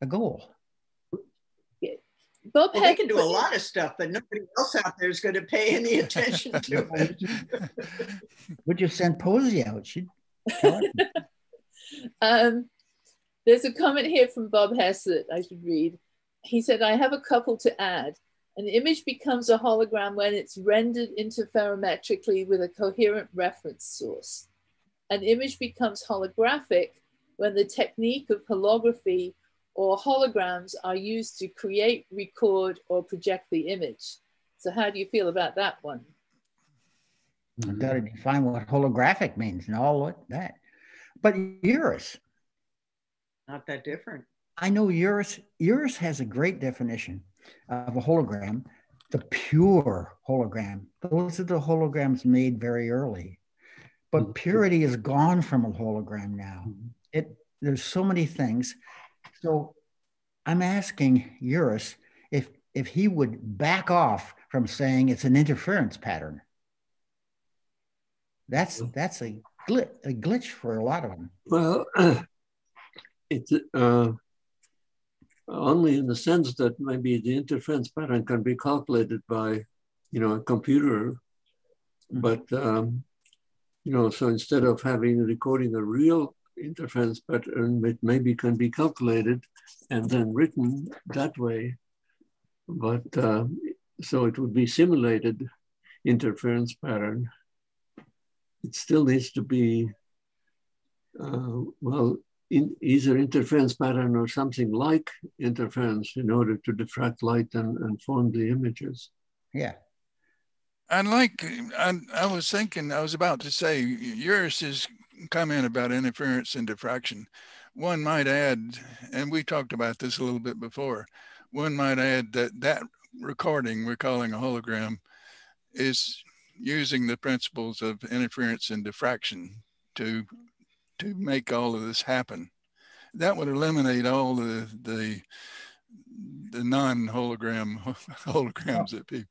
a goal?
Bob
well, they can do a lot of stuff, but nobody else out there is going to pay any attention to it. [laughs]
Would you send Posy out? She'd [laughs]
um, there's a comment here from Bob Hess that I should read. He said, I have a couple to add. An image becomes a hologram when it's rendered interferometrically with a coherent reference source. An image becomes holographic when the technique of holography or holograms are used to create, record, or project the image. So how do you feel about that one?
I've got to define what holographic means and all what that. But yours.
Not that different.
I know yours, yours has a great definition of a hologram, the pure hologram. Those are the holograms made very early. But mm-hmm. purity is gone from a hologram now. Mm-hmm. It there's so many things. So I'm asking Juris if if he would back off from saying it's an interference pattern. That's that's a glitch, a glitch for a lot of them.
Well, [clears throat] uh, it's uh, only in the sense that maybe the interference pattern can be calculated by, you know, a computer. Mm-hmm. But um, you know, so instead of having recording a real interference pattern, it maybe can be calculated and then written that way. But uh, so it would be simulated interference pattern. It still needs to be, uh, well, in either interference pattern or something like interference in order to diffract light and, and form the images.
Yeah.
And like I, I was thinking, I was about to say, yours is comment about interference and diffraction. One might add, and we talked about this a little bit before, one might add that that recording we're calling a hologram is using the principles of interference and diffraction to to make all of this happen. That would eliminate all the the the non-hologram [laughs] holograms that people.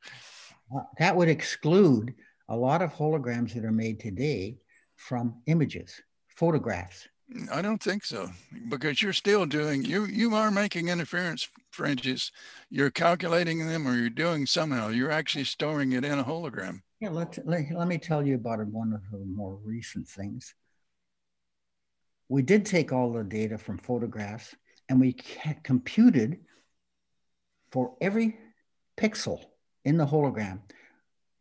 That would exclude a lot of holograms that are made today from images, photographs.
I don't think so, because you're still doing you you are making interference fringes. You're calculating them, or you're doing somehow. You're actually storing it in a hologram.
Yeah, let let, let me tell you about one of the more recent things we did take all the data from photographs and we computed for every pixel in the hologram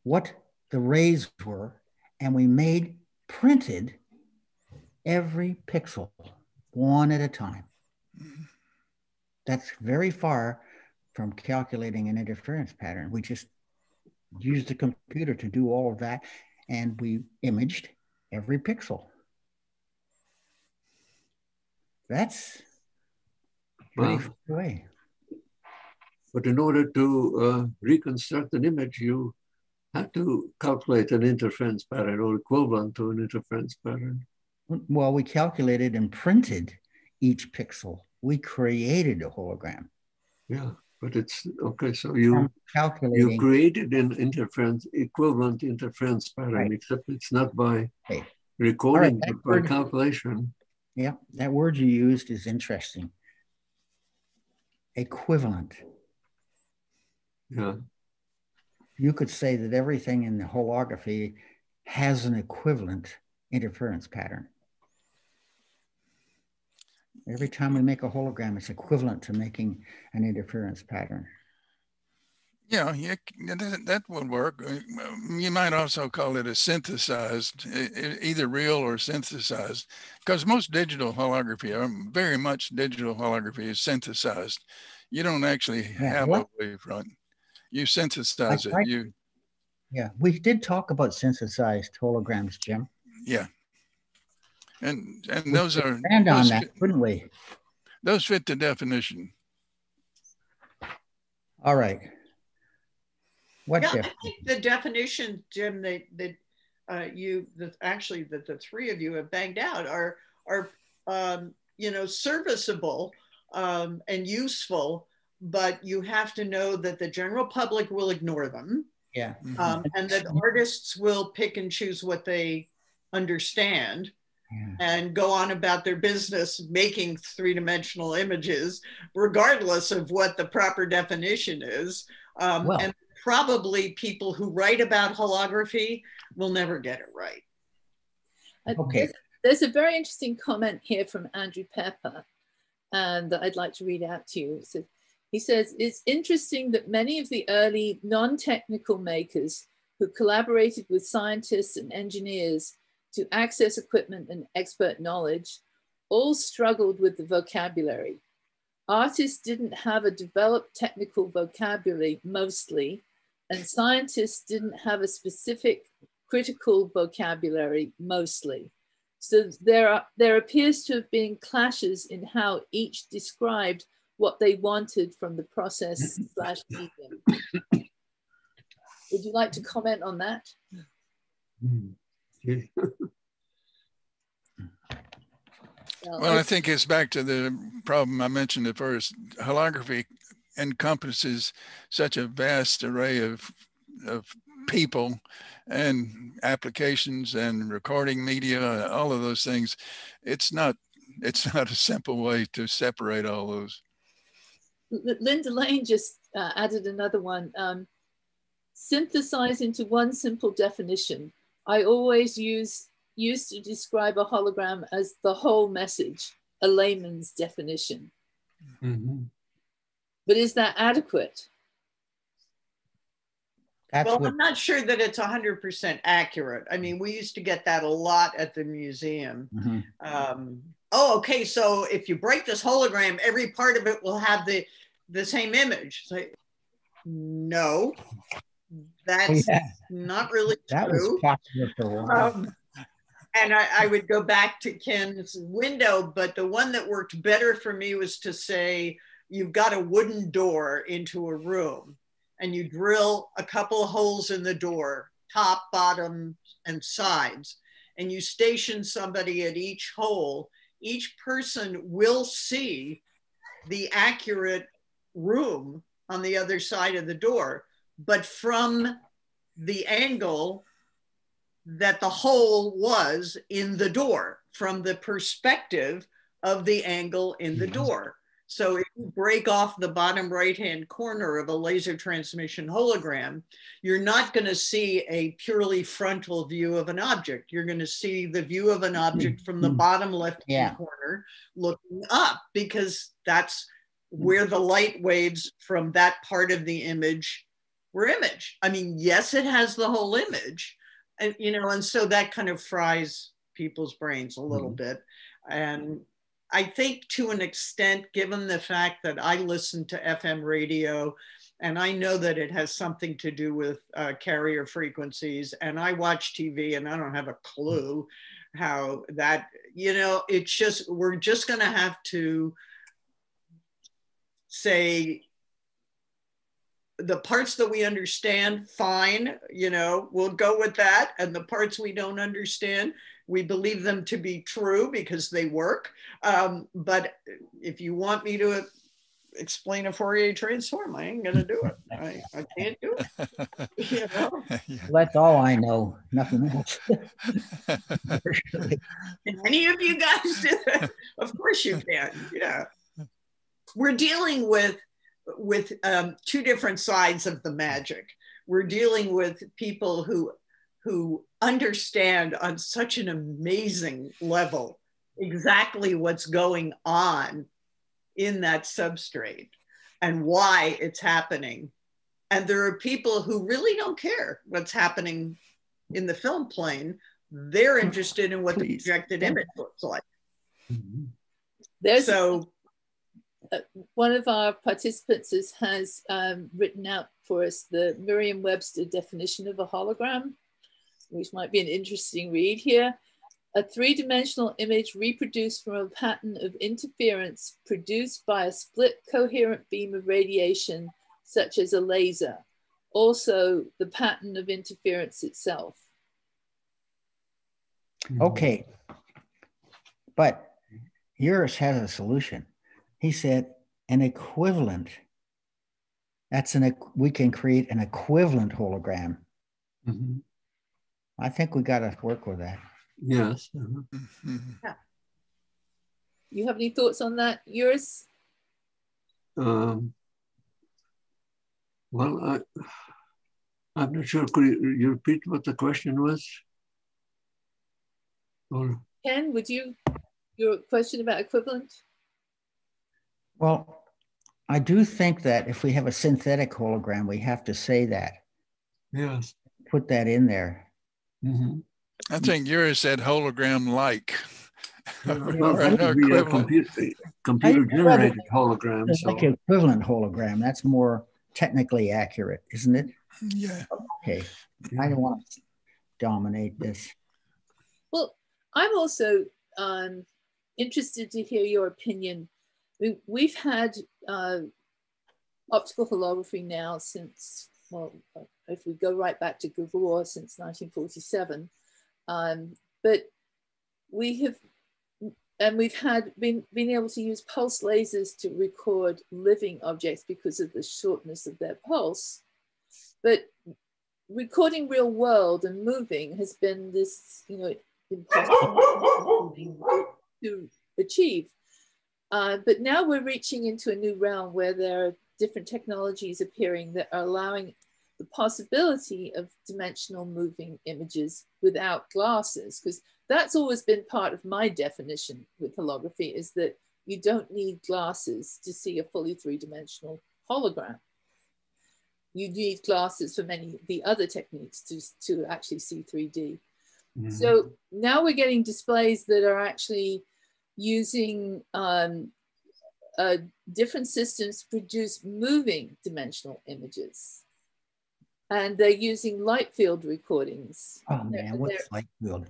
what the rays were, and we made printed every pixel one at a time. That's very far from calculating an interference pattern. We just used the computer to do all of that, and we imaged every pixel. That's pretty away.
But in order to uh, reconstruct an image, you had to calculate an interference pattern or equivalent to an interference pattern.
Well, we calculated and printed each pixel. We created a hologram.
Yeah, but it's okay. So you you created an interference equivalent interference pattern, right. except it's not by okay. recording, right, but by calculation.
Yeah, that word you used is interesting. Equivalent.
Yeah.
You could say that everything in the holography has an equivalent interference pattern. Every time we make a hologram, it's equivalent to making an interference pattern.
Yeah, yeah, that, that would work. Uh, you might also call it a synthesized, either real or synthesized, because most digital holography, or very much digital holography, is synthesized. You don't actually yeah, have what? a wavefront. You synthesize I, it. you.
Yeah, we did talk about synthesized holograms, Jim.
Yeah, and and we those are
expand on that, fit, couldn't we?
Those fit the definition.
All right.
What yeah, I think the definition, Jim, that that uh, you that actually that the three of you have banged out are are um, you know, serviceable um, and useful, but you have to know that the general public will ignore them.
Yeah.
Um, and that artists will pick and choose what they understand
Yeah.
and go on about their business making three dimensional images, regardless of what the proper definition is. Um,
Well-
and probably people who write about holography will never get it right.
Uh,
Okay.
There's, there's a very interesting [laughs] comment here from Andrew Pepper, and that I'd like to read out to you. It says, he says, it's interesting that many of the early non-technical makers who collaborated with scientists and engineers to access equipment and expert knowledge all struggled with the vocabulary. Artists didn't have a developed technical vocabulary mostly, and scientists didn't have a specific critical vocabulary mostly. So there, are, there appears to have been clashes in how each described what they wanted from the process slash medium. Would you like to comment on that?
Hmm.
Uh, [laughs]
Well, I think it's back to the problem I mentioned at first. Holography encompasses such a vast array of, of people and applications and recording media, all of those things. It's not it's not a simple way to separate all those.
L- Linda Lane just uh, added another one. Um, synthesize into one simple definition. I always use used to describe a hologram as the whole message, a layman's definition.
Mhm.
But is that adequate?
That's
well,
what,
I'm not sure that it's 100% accurate. I mean, we used to get that a lot at the museum.
Mhm.
Um, oh, okay. So if you break this hologram, every part of it will have the the same image. It's like, no, that's
yeah,
not really
that was
true.
popular a while.
Um, and I, I would go back to Ken's window, but the one that worked better for me was to say, you've got a wooden door into a room and you drill a couple holes in the door, top, bottom, and sides, and you station somebody at each hole. Each person will see the accurate room on the other side of the door, but from the angle that the hole was in the door from the perspective of the angle in the
Mhm.
door. So if you break off the bottom right hand corner of a laser transmission hologram, you're not going to see a purely frontal view of an object. You're going to see the view of an object mm-hmm. from the bottom left
Yeah.
corner looking up because that's where the light waves from that part of the image were image. I mean, yes, it has the whole image, and you know, and so that kind of fries people's brains a little mm-hmm. bit. And I think to an extent, given the fact that I listen to FM radio and I know that it has something to do with uh, carrier frequencies, and I watch TV and I don't have a clue how that, you know, it's just, we're just going to have to say, the parts that we understand, fine, you know, we'll go with that. And the parts we don't understand, we believe them to be true because they work. Um, but if you want me to explain a Fourier transform, I ain't gonna do it. I, I can't do it. [laughs] You know?
Yeah.
That's all I know, nothing else. [laughs]
Can any of you guys do that? Of course you can. Yeah. We're dealing with with um, two different sides of the magic. We're dealing with people who who understand on such an amazing level exactly what's going on in that substrate and why it's happening. And there are people who really don't care what's happening in the film plane. They're interested in what the projected image looks like.
Mhm.
There's
So
one of our participants has, has um, written out for us the Merriam-Webster definition of a hologram, which might be an interesting read here. A three-dimensional image reproduced from a pattern of interference produced by a split coherent beam of radiation, such as a laser. Also, the pattern of interference itself.
Okay. But yours has a solution. He said an equivalent. That's an we can create an equivalent hologram. Mm-hmm. I think we got to work with that.
Yes. Mm-hmm.
Yeah. You have any thoughts on that, Juris? Um,
well, I, I'm not sure. Could you, you repeat what the question was?
Or... Ken, would you, your question about equivalent?
Well, I do think that if we have a synthetic hologram, we have to say that.
Yes.
Put that in there.
Mm-hmm. I think Juris said hologram like.
well, computer, computer generated hologram.
So. Like equivalent hologram. That's more technically accurate, isn't it?
Yeah.
Okay. I don't want to dominate this.
Well, I'm also um, interested to hear your opinion. We, have had uh, optical holography now since, well, if we go right back to Gabor, since 1947. Um, but we have, and we've had been, been able to use pulse lasers to record living objects because of the shortness of their pulse. But recording real world and moving has been this, you know, impossible to achieve. Uh, but now we're reaching into a new realm where there are different technologies appearing that are allowing the possibility of dimensional moving images without glasses, because that's always been part of my definition with holography is that you don't need glasses to see a fully three-dimensional hologram. You need glasses for many of the other techniques to, to actually see 3D. Mm-hmm. So now we're getting displays that are actually using um, uh, different systems to produce moving dimensional images. And they're using light field recordings.
Oh man, they're, what's light field?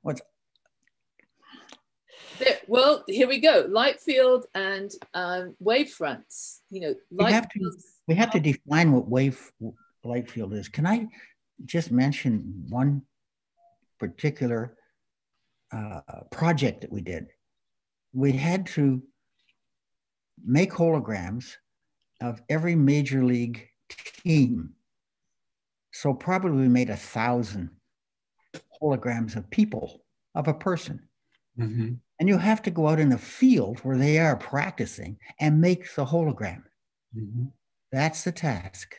What's
well, here we go. Light field and um, wave fronts. You know,
we have to we have to define what wave light field is. Can I just mention one particular uh, project that we did? We had to make holograms of every major league team. So probably we made a thousand holograms of people, of a person. Mm-hmm. And you have to go out in the field where they are practicing and make the hologram. Mm-hmm. That's the task.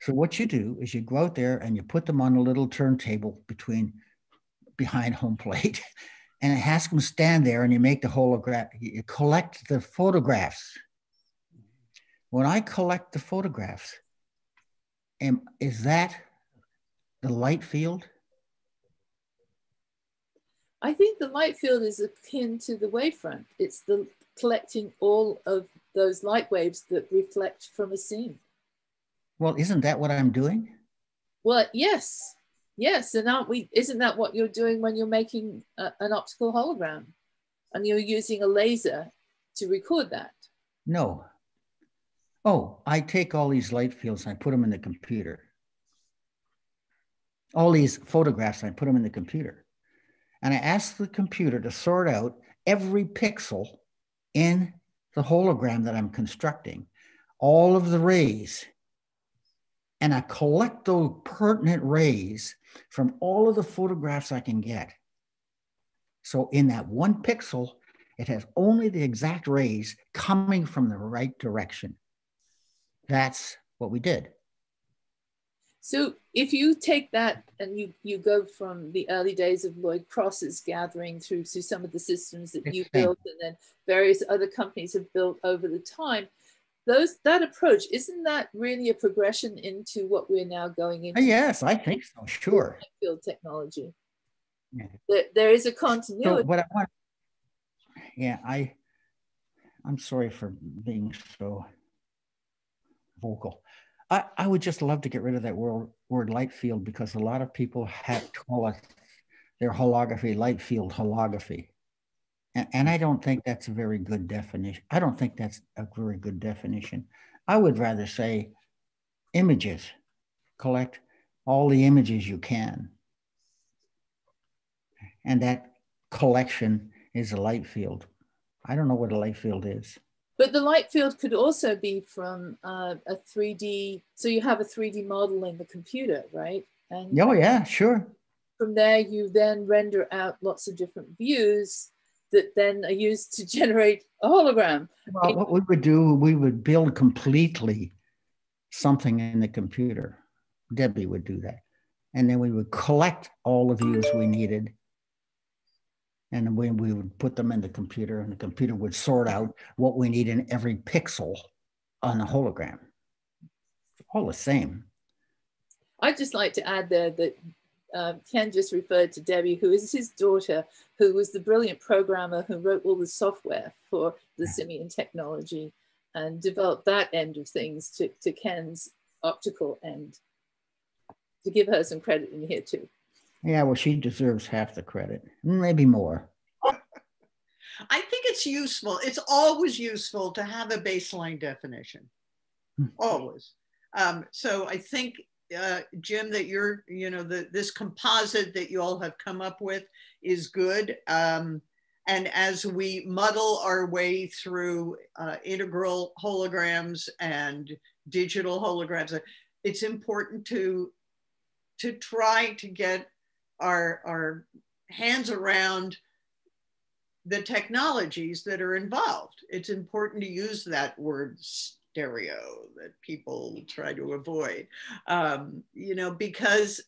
So what you do is you go out there and you put them on a little turntable between behind home plate [laughs] and it has them stand there and you make the holograph, you collect the photographs. When I collect the photographs, am, is that the light field?
I think the light field is akin to the wavefront. It's the collecting all of those light waves that reflect from a scene.
Well, isn't that what I'm doing?
Well, yes, yes, and aren't we? Isn't that what you're doing when you're making a, an optical hologram, and you're using a laser to record that?
No. Oh, I take all these light fields and I put them in the computer. All these photographs, I put them in the computer. And I ask the computer to sort out every pixel in the hologram that I'm constructing, all of the rays and I collect those pertinent rays from all of the photographs I can get. So in that one pixel, it has only the exact rays coming from the right direction. That's what we did.
So if you take that and you, you go from the early days of Lloyd Cross's gathering through to some of the systems that you built and then various other companies have built over the time, those that approach isn't that really a progression into what we're now going uh, into?
Yes, I think so. Sure.
Field technology. Yeah. There, there is a continuity.
So what I want, yeah, I, I'm sorry for being so vocal. I, I would just love to get rid of that word, word light field because a lot of people have call it their holography light field holography. And, and I don't think that's a very good definition. I don't think that's a very good definition. I would rather say images, collect all the images you can. And that collection is a light field. I don't know what a light field is.
But the light field could also be from uh, a 3D. So you have a 3D model in the computer, right?
And oh yeah, sure.
From there, you then render out lots of different views that then are used to generate a hologram.
Well, what we would do, we would build completely something in the computer. Debbie would do that. And then we would collect all the views we needed. And we, we would put them in the computer, and the computer would sort out what we need in every pixel on the hologram. All the same.
I'd just like to add there that uh, Ken just referred to Debbie, who is his daughter, who was the brilliant programmer who wrote all the software for the simian technology and developed that end of things to, to Ken's optical end. To give her some credit in here too.
Yeah, well, she deserves half the credit, maybe more.
I think it's useful. It's always useful to have a baseline definition, hmm. always. Um, so I think uh, Jim, that you're, you know, the, this composite that you all have come up with is good. Um, and as we muddle our way through uh, integral holograms and digital holograms, it's important to to try to get our our hands around the technologies that are involved. It's important to use that word stereo that people try to avoid, um, you know, because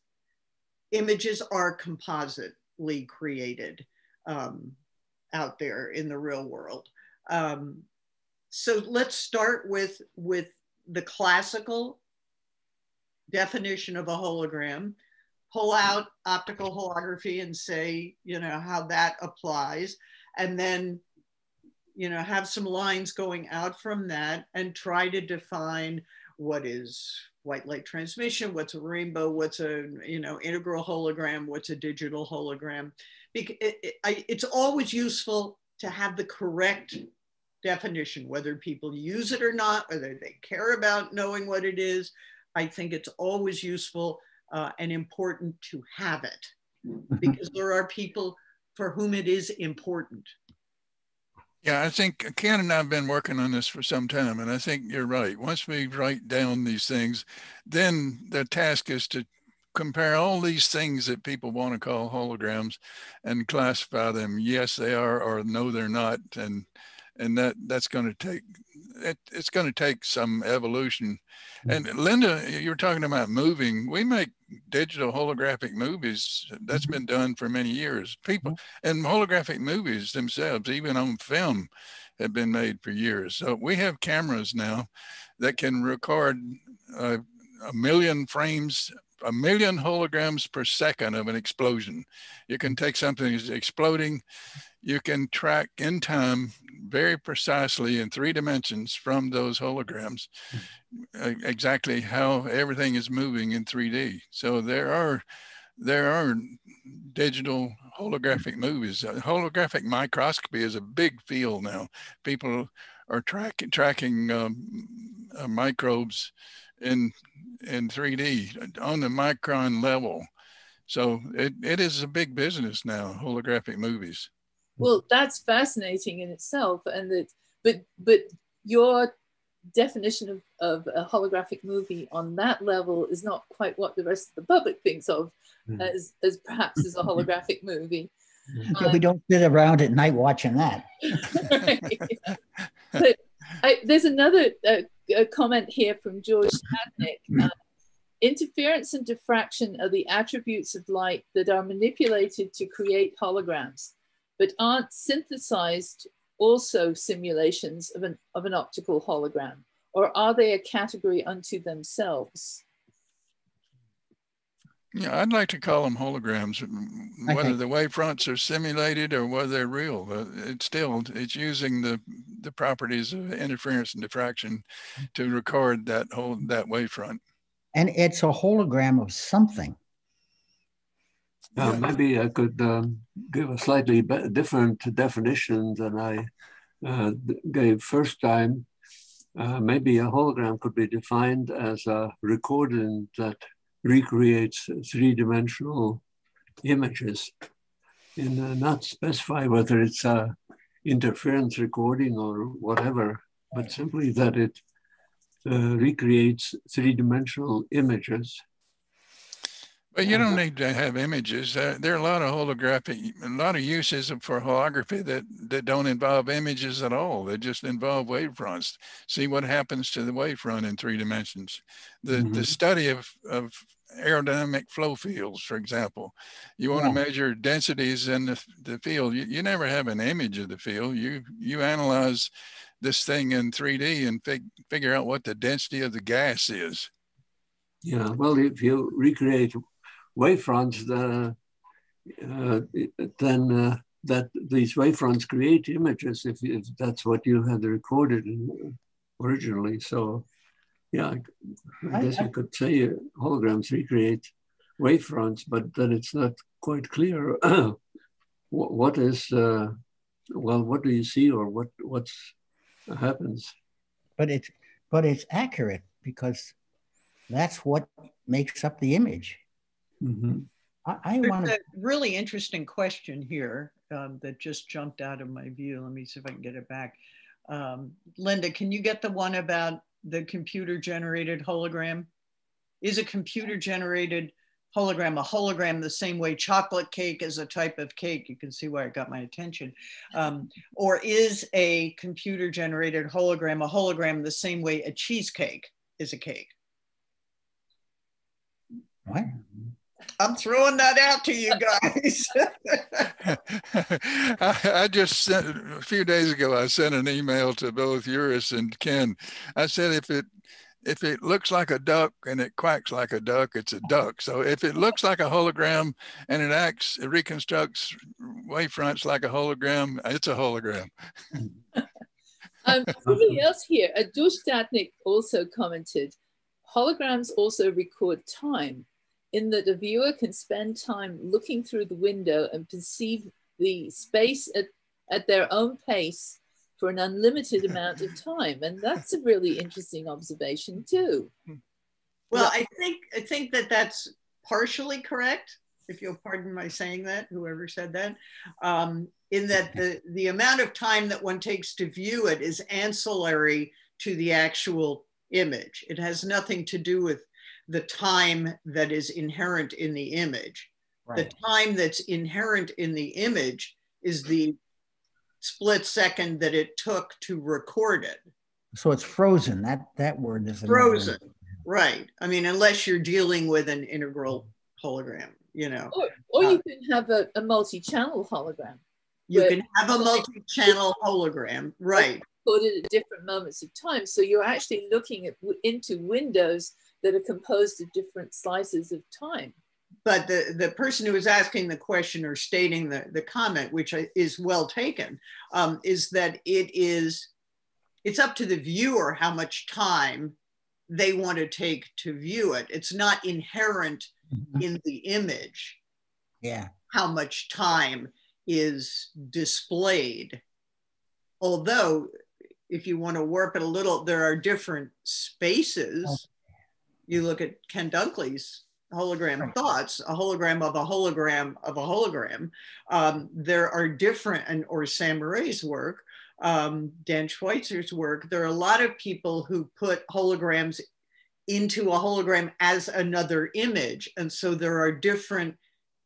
images are compositely created um, out there in the real world. Um, so let's start with, with the classical definition of a hologram, pull out optical holography and say, you know, how that applies, and then you know, have some lines going out from that and try to define what is white light transmission, what's a rainbow, what's a, you know, integral hologram, what's a digital hologram. It's always useful to have the correct definition, whether people use it or not, whether they care about knowing what it is. I think it's always useful uh, and important to have it [laughs] because there are people for whom it is important.
Yeah, I think uh, Ken and I have been working on this for some time, and I think you're right. Once we write down these things, then the task is to compare all these things that people want to call holograms and classify them. Yes, they are, or no, they're not, and and that that's going to take it, it's going to take some evolution. And mm-hmm. Linda, you were talking about moving. We make digital holographic movies. That's mm-hmm. been done for many years. People mm-hmm. and holographic movies themselves, even on film, have been made for years. So we have cameras now that can record a million frames a million holograms per second of an explosion. You can take something that's exploding, you can track in time very precisely in three dimensions from those holograms uh, exactly how everything is moving in 3D. So there are there are digital holographic movies. Uh, holographic microscopy is a big field now. People are tracking tracking um, uh, microbes in in 3D on the micron level. So it, it is a big business now, holographic movies.
Well, that's fascinating in itself, and that, but but your definition of, of a holographic movie on that level is not quite what the rest of the public thinks of mm. as as perhaps as a holographic movie.
Yeah, um, we don't sit around at night watching that. [laughs]
but I, there's another uh, comment here from George Stadnick. Uh, interference and diffraction are the attributes of light that are manipulated to create holograms but aren't synthesized also simulations of an, of an optical hologram? Or are they a category unto themselves?
Yeah, I'd like to call them holograms, whether the wavefronts are simulated or whether they're real. It's still it's using the the properties of interference and diffraction to record that whole that wavefront.
And it's a hologram of something.
Uh, maybe I could um, give a slightly different definition than I uh, gave first time. Uh, maybe a hologram could be defined as a recording that recreates three-dimensional images. in uh, not specify whether it's a interference recording or whatever, but simply that it uh, recreates three-dimensional images.
But you don't need to have images. Uh, there are a lot of holographic, a lot of uses for holography that, that don't involve images at all. They just involve wavefronts. See what happens to the wavefront in three dimensions. The, mm-hmm. the study of, of aerodynamic flow fields, for example. You want yeah. to measure densities in the, the field. You, you never have an image of the field. You, you analyze this thing in 3D and fig, figure out what the density of the gas is.
Yeah, well, if you recreate wavefronts, the, uh, then uh, that these wavefronts create images if, if that's what you had recorded originally. So, yeah, I, I guess you could say holograms recreate wavefronts, but then it's not quite clear [clears throat] what, what is, uh, well, what do you see or what what's happens?
But it's but it's accurate because that's what makes up the image.
Mm-hmm. I, I want a really interesting question here um, that just jumped out of my view. Let me see if I can get it back. Um, Linda, can you get the one about the computer generated hologram? Is a computer generated hologram a hologram the same way chocolate cake is a type of cake? You can see why it got my attention. Um, or is a computer generated hologram a hologram the same way a cheesecake is a cake?
What?
I'm throwing that out to you guys. [laughs]
I, I, just sent a few days ago. I sent an email to both Juris and Ken. I said if it if it looks like a duck and it quacks like a duck, it's a duck. So if it looks like a hologram and it acts, it reconstructs wavefronts like a hologram, it's a hologram. [laughs]
um, somebody else here, Adush Statnik also commented, holograms also record time in that a viewer can spend time looking through the window and perceive the space at, at their own pace for an unlimited amount of time. And that's a really interesting observation too.
Well, I think I think that that's partially correct, if you'll pardon my saying that, whoever said that, um, in that the, the amount of time that one takes to view it is ancillary to the actual image. It has nothing to do with the time that is inherent in the image. Right. The time that's inherent in the image is the split second that it took to record it.
So it's frozen. That that word is
frozen. Right. I mean, unless you're dealing with an integral hologram, you know.
Or, or uh, you can have a, a multi-channel hologram.
You can have a multi-channel hologram, right?
Recorded at different moments of time. So you're actually looking at into windows that are composed of different slices of time.
But the, the person who is asking the question or stating the, the comment, which is well taken, um, is that it is, it's up to the viewer how much time they want to take to view it. It's not inherent mm-hmm. in the image.
Yeah.
How much time is displayed. Although, if you want to warp it a little, there are different spaces oh you look at Ken Dunkley's hologram thoughts, a hologram of a hologram of a hologram. Um, there are different, and or Sam Moree's work, um, Dan Schweitzer's work. There are a lot of people who put holograms into a hologram as another image, and so there are different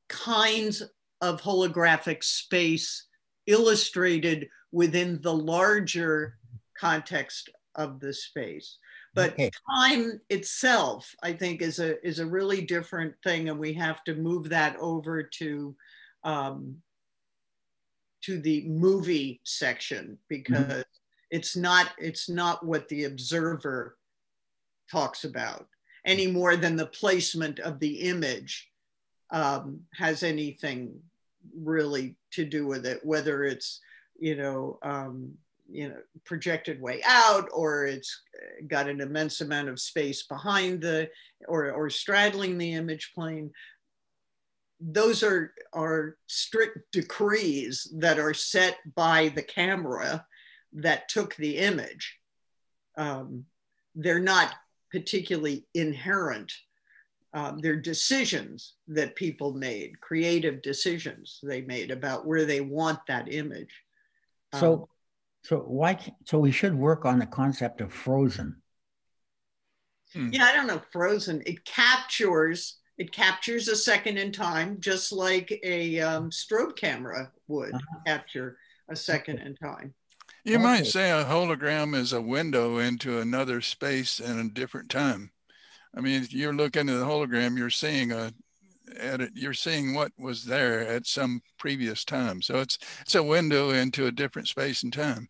kinds of holographic space illustrated within the larger context of the space. But okay. time itself, I think, is a is a really different thing, and we have to move that over to um, to the movie section because mm-hmm. it's not it's not what the observer talks about any more than the placement of the image um, has anything really to do with it, whether it's you know um, you know projected way out or it's got an immense amount of space behind the or, or straddling the image plane. Those are are strict decrees that are set by the camera that took the image. Um, they're not particularly inherent. Um, they're decisions that people made, creative decisions they made about where they want that image.
So,
Um,
so why? ca- So we should work on the concept of frozen.
yeah, I don't know, frozen. It captures it captures a second in time, just like a um, strobe camera would
Uh-huh.
capture a second in time.
You might say a hologram is a window into another space and a different time. I mean, if you're looking at the hologram, you're seeing a at it, you're seeing what was there at some previous time. So it's it's a window into a different space and time.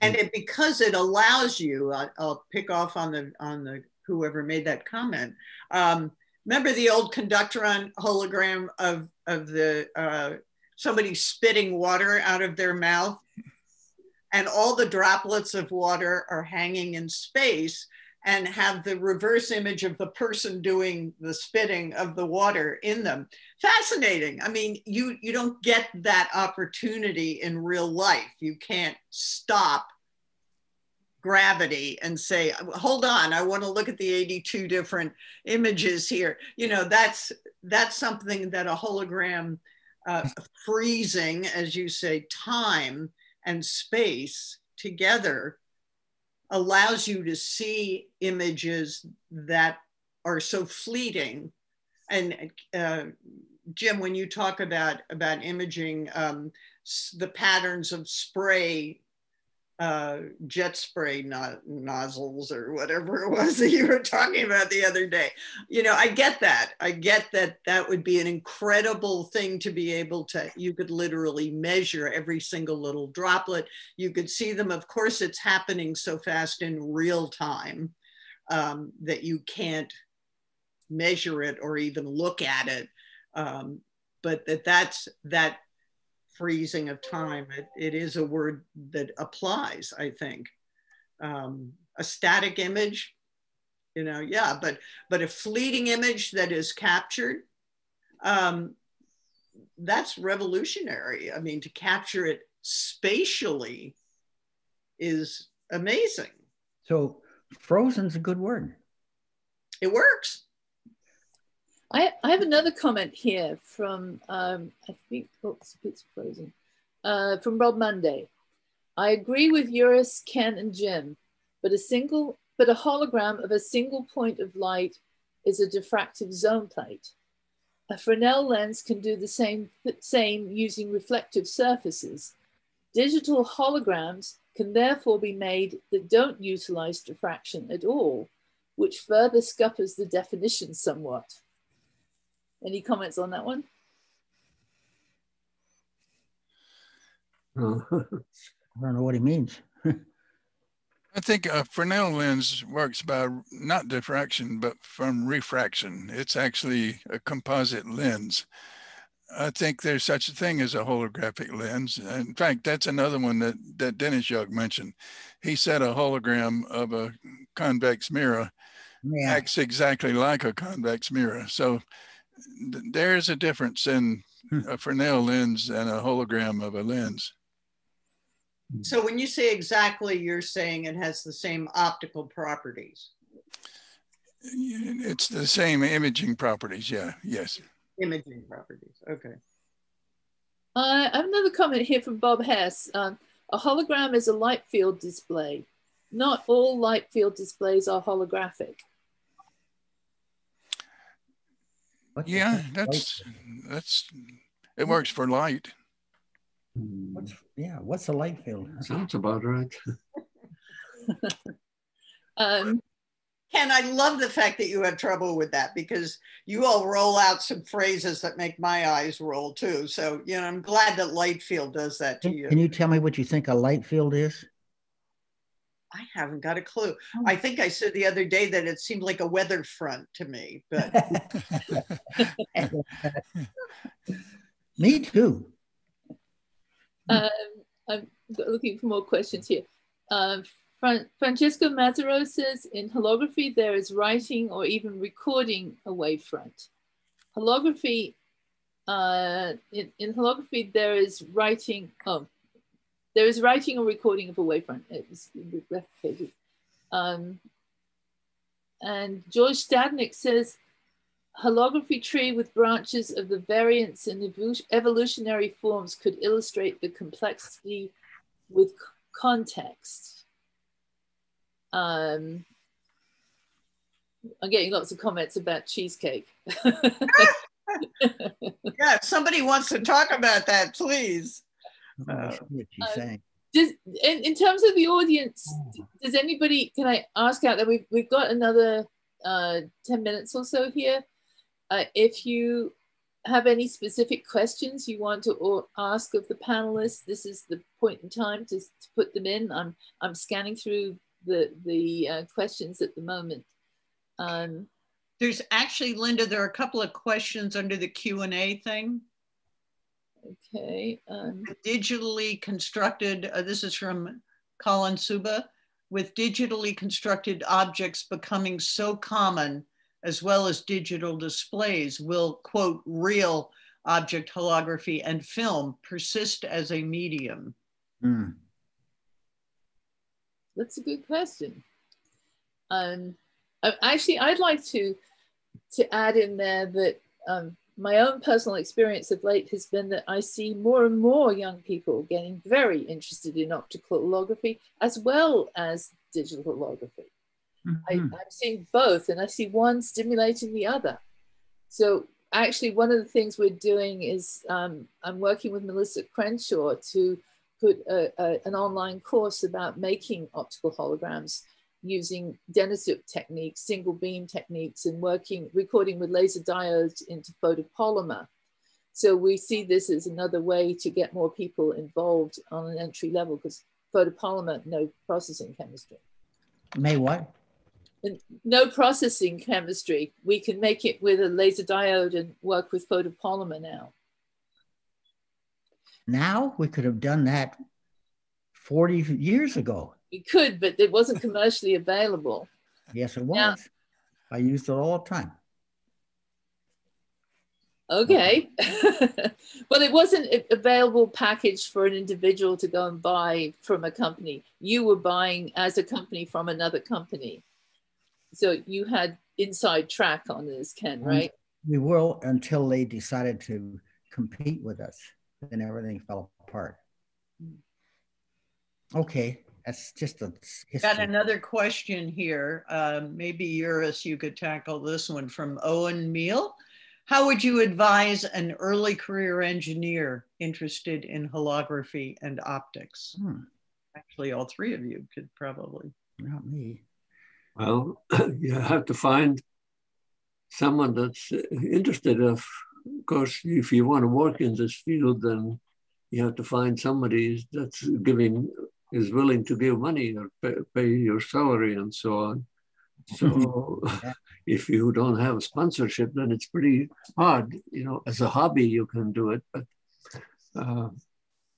and it, because it allows you I, i'll pick off on the on the whoever made that comment um, remember the old conductron hologram of of the uh, somebody spitting water out of their mouth and all the droplets of water are hanging in space and have the reverse image of the person doing the spitting of the water in them. Fascinating. I mean you you don't get that opportunity in real life. You can't stop gravity and say hold on i want to look at the 82 different images here. You know that's that's something that a hologram uh, freezing as you say time and space together allows you to see images that are so fleeting. And uh, Jim, when you talk about about imaging, um, the patterns of spray, uh, jet spray no- nozzles or whatever it was that you were talking about the other day, you know, I get that. I get that that would be an incredible thing to be able to. You could literally measure every single little droplet. You could see them. Of course, it's happening so fast in real time um, that you can't measure it or even look at it um, but that that's that freezing of time. It, it is a word that applies i think. Um, a static image you know yeah but but a fleeting image that is captured um, that's revolutionary. I mean to capture it spatially is amazing.
So frozen's a good word.
it works
I, I have another comment here from, um, I think, oops, it's frozen, uh, from Rob Monday. I agree with Juris, Ken, and Jim, but a single, but a hologram of a single point of light is a diffractive zone plate. A Fresnel lens can do the same, same using reflective surfaces. Digital holograms can therefore be made that don't utilize diffraction at all, which further scuppers the definition somewhat. Any comments on that one? [laughs]
I don't know what he means.
I think a Fresnel lens works by not diffraction, but from refraction. It's actually a composite lens. I think there's such a thing as a holographic lens. In fact, that's another one that, that Denisyuk mentioned. He said a hologram of a convex mirror
Yeah.
acts exactly like a convex mirror. So th- there's a difference in
Hmm.
a Fresnel lens and a hologram of a lens.
So when you say exactly, you're saying it has the same optical properties,
It's the same imaging properties. Yeah. Yes.
imaging properties. Okay.
Uh, I have another comment here from Bob Hess. Um, a hologram is a light field display. Not all light field displays are holographic.
What's a
Yeah.
light-
That's, that's, it works for light.
What's, yeah, what's a light field? [laughs]
Sounds about right. [laughs]
Um,
Ken, I love the fact that you had trouble with that because you all roll out some phrases that make my eyes roll too. So, you know, I'm glad that light field does that to you.
can you tell me what you think a light field is?
I haven't got a clue.
Oh.
I think I said the other day that it seemed like a weather front to me, but [laughs]
Me too.
um, I'm looking for more questions here. Um, Fran- Francesco Mazzaro says in holography, there is writing or even recording a wavefront. Holography, uh, in, in holography, there is writing, oh, there is writing or recording of a wavefront. It was replicated. Um, and George Stadnick says, holography tree with branches of the variants and evolutionary forms could illustrate the complexity with context. Um, I'm getting lots of comments about cheesecake. [laughs] [laughs]
yeah, somebody wants to talk about that, please.
Uh, what she's
uh,
saying.
Does, in, in terms of the audience, does anybody, can I ask out that we've, we've got another uh, 10 minutes or so here. Uh, if you have any specific questions you want to ask of the panelists, this is the point in time to, to put them in. I'm, I'm scanning through the, the uh, questions at the moment. Um,
There's actually, Linda, there are a couple of questions under the Q&A thing.
Okay. Um,
digitally constructed, uh, this is from Colin Suba, with digitally constructed objects becoming so common, as well as digital displays, will, quote, real object holography and film persist as a medium?
Mm.
That's a good question. Um, actually, I'd like to to add in there that um, my own personal experience of late has been that I see more and more young people getting very interested in optical holography as well as digital holography. Mm-hmm. I, am seeing both, and I see one stimulating the other. So, actually, one of the things we're doing is um, I'm working with Melissa Crenshaw to put a, a, an online course about making optical holograms using Denisyuk techniques, single beam techniques, and working, recording with laser diodes into photopolymer. So we see this as another way to get more people involved on an entry level because photopolymer, no processing chemistry.
May what?
And no processing chemistry. We can make it with a laser diode and work with photopolymer now.
Now we could have done that 40 years ago.
We could, but it wasn't commercially available.
Yes, it was. Yeah. I used it all the time.
Okay. [laughs] well, it wasn't available package for an individual to go and buy from a company. You were buying as a company from another company. So you had inside track on this, Ken, right?
We were until they decided to compete with us. Then everything fell apart. Hmm. Okay. That's just a history.
Got another question here. Um, maybe Juris, you could tackle this one from Owen Meal. How would you advise an early career engineer interested in holography and optics? Hmm. Actually, all three of you could probably.
Not me.
Well, [laughs] you have to find someone that's interested. Of course, if you want to work in this field, then you have to find somebody that's giving is willing to give money or pay, pay your salary and so on. So [laughs] if you don't have sponsorship, then it's pretty hard. You know, as a hobby, you can do it, but uh,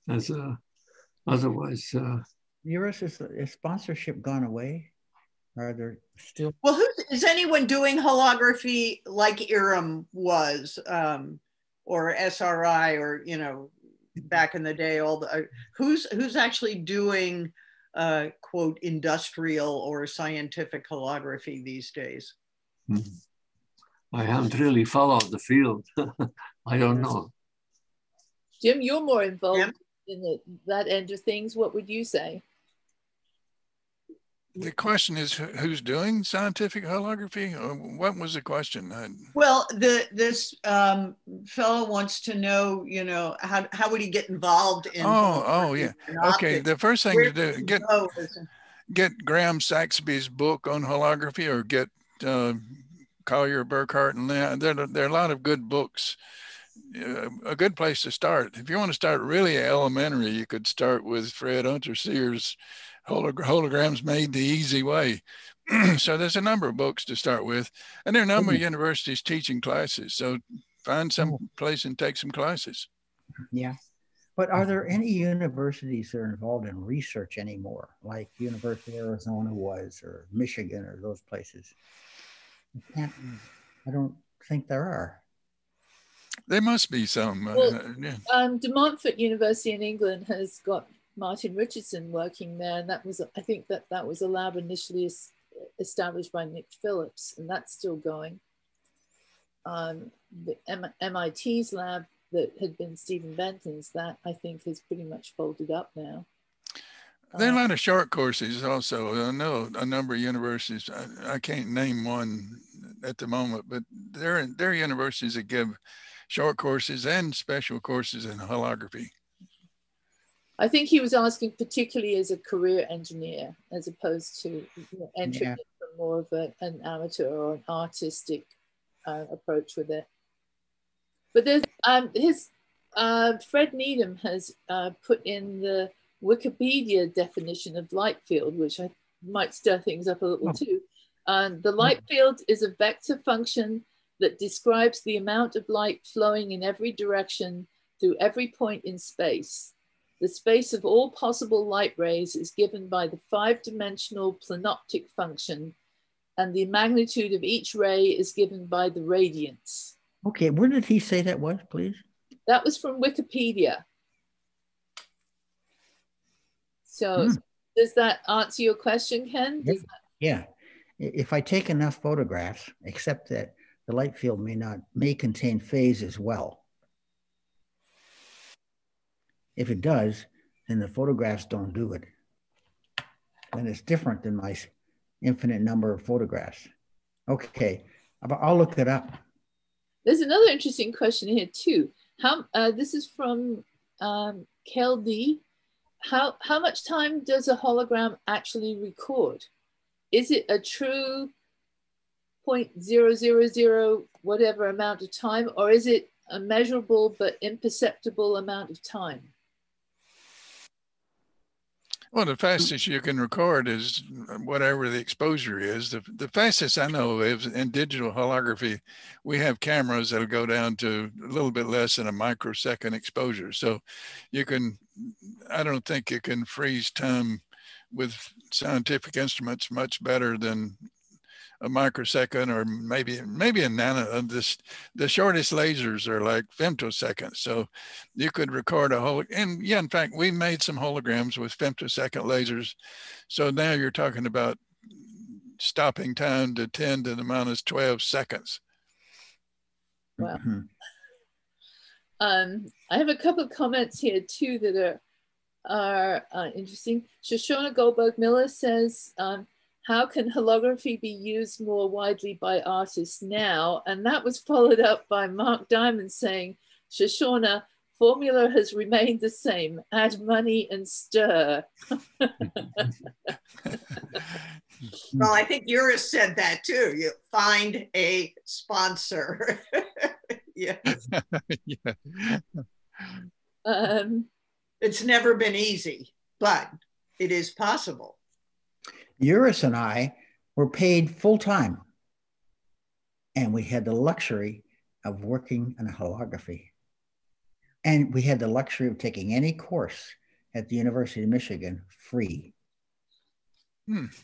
as a otherwise. Uh,
Juris, is, is sponsorship gone away? Are there still?
Well, who's, is anyone doing holography like ERIM was, um, or SRI, or you know, back in the day all the uh, who's who's actually doing uh, quote industrial or scientific holography these days?
Hmm. i haven't really followed the field. [laughs] I don't know.
Jim you're more involved in the, that end of things. What would you say
the question is who's doing scientific holography? What was the question?
Well the this um, fellow wants to know you know how, how would he get involved in
oh oh yeah. okay the first thing Where to do get get graham saxby's book on holography or get uh, collier Burckhardt and there, there are a lot of good books. Uh, a good place to start. If you want to start really elementary you could start with fred Unterseher's holograms made the easy way. [clears throat] so there's a number of books to start with, and there are a number of universities teaching classes. So find some oh. place and take some classes.
Yeah. But are there any universities that are involved in research anymore, like University of Arizona was, or Michigan, or those places? I, can't, I don't think there are.
There must be some.
Uh, well, uh, yeah. um, De Montfort University in England has got Martin Richardson working there, and that was I think that that was a lab initially established by Nick Phillips, and that's still going. um, the M- MIT's lab that had been Stephen Benton's, that I think has pretty much folded up now.
There are a
Uh,
lot of short courses also. I know a number of universities, I, I can't name one at the moment, but there, there are universities that give short courses and special courses in holography.
I think he was asking particularly as a career engineer, as opposed to entering
Yeah.
from more of a, an amateur or an artistic uh, approach with it. But there's um, his uh, Fred Needham has uh, put in the Wikipedia definition of light field, which I might stir things up a little
Oh.
too. Um, the light field is a vector function that describes the amount of light flowing in every direction through every point in space. The space of all possible light rays is given by the five-dimensional plenoptic function, and the magnitude of each ray is given by the radiance.
Okay, where did he say that was, please?
That was from Wikipedia. So
Hmm.
does that answer your question, Ken? That-
Yeah. If I take enough photographs, except that the light field may not, may contain phase as well. If it does, then the photographs don't do it. Then it's different than my infinite number of photographs. Okay, I'll look it up.
There's another interesting question here too. How uh, this is from um. How how much time does a hologram actually record? Is it a true point zero zero zero whatever amount of time, or is it a measurable but imperceptible amount of time?
Well, the fastest you can record is whatever the exposure is. The, the fastest I know is in digital holography, we have cameras that'll go down to a little bit less than a microsecond exposure. So you can, I don't think you can freeze time with scientific instruments much better than a microsecond or maybe maybe a nano. uh, This the shortest lasers are like femtoseconds, so you could record a whole. And yeah, in fact, we made some holograms with femtosecond lasers. So now you're talking about stopping time to 10 to the minus 12 seconds.
Wow.
Mhm.
Um, I have a couple of comments here too that are are uh, interesting. Shoshona Goldberg Miller says, um, "How can holography be used more widely by artists now?" And that was followed up by Mark Diamond saying, Shoshana, Formula has remained the same. Add money and stir. [laughs]
Well, I think Juris said that too. You find a sponsor. [laughs] yeah. [laughs]
yeah.
Um,
It's never been easy, but it is possible.
Juris and I were paid full time, and we had the luxury of working in holography. And we had the luxury of taking any course at the University of Michigan free.
Yes,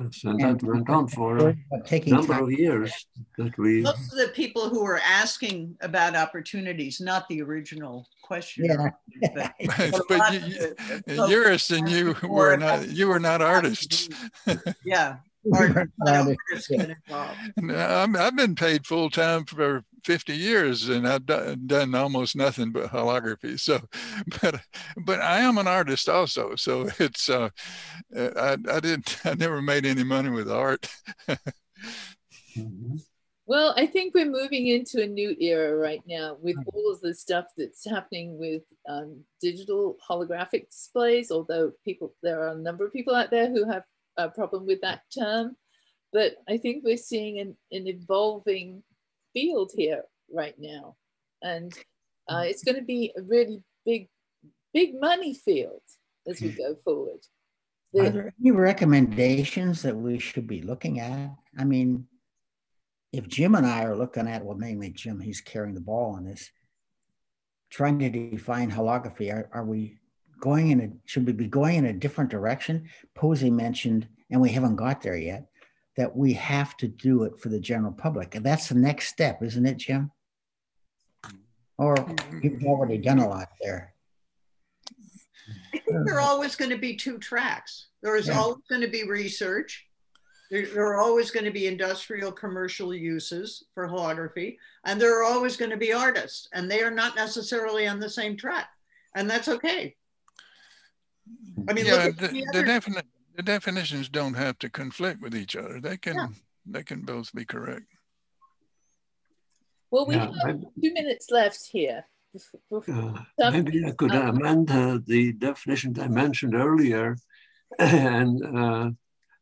and that went on for
uh, a
number
time,
of years that we,
Most of the people who were asking about opportunities, not the original question.
Yeah.
but- [laughs]
but,
a
you,
of
you,
the folks
Juris and you were not you were not artists.
Yeah. [laughs]
we
Art-
weren't
I
allowed
don't
to-
understand involved.
No, I'm, I've been paid full time for 50 years and I've done, done almost nothing but holography. So, [laughs] but, but I am an artist also. So it's, uh, I, I didn't, [laughs] I never made any money with art.
Mhm.
Well, I think we're moving into a new era right now with all of the stuff that's happening with um, digital holographic displays. Although people, there are a number of people out there who have a problem with that term, but I think we're seeing an, an evolving field here right now, and uh, it's going to be a really big, big money field as we go [laughs] forward.
Are there any recommendations that we should be looking at? I mean, if Jim and I are looking at, well, mainly Jim, he's carrying the ball on this, trying to define holography, are, are we going in a, should we be going in a different direction? Posy mentioned, and we haven't got there yet, that we have to do it for the general public. And that's the next step, isn't it, Jim? Or mm-hmm. you've already done a lot there.
I think there are always going to be two tracks. There is
Yeah.
always going to be research, There, there are always going to be industrial commercial uses for holography, and there are always going to be artists, and they are not necessarily on the same track, and that's okay.
I mean, yeah, the, the, the, defini the, definitions don't have to conflict with each other. They can yeah. they can both be correct.
Well, we yeah, have two minutes left here.
Uh, maybe I could amend uh, the definition I mentioned earlier [coughs] and uh,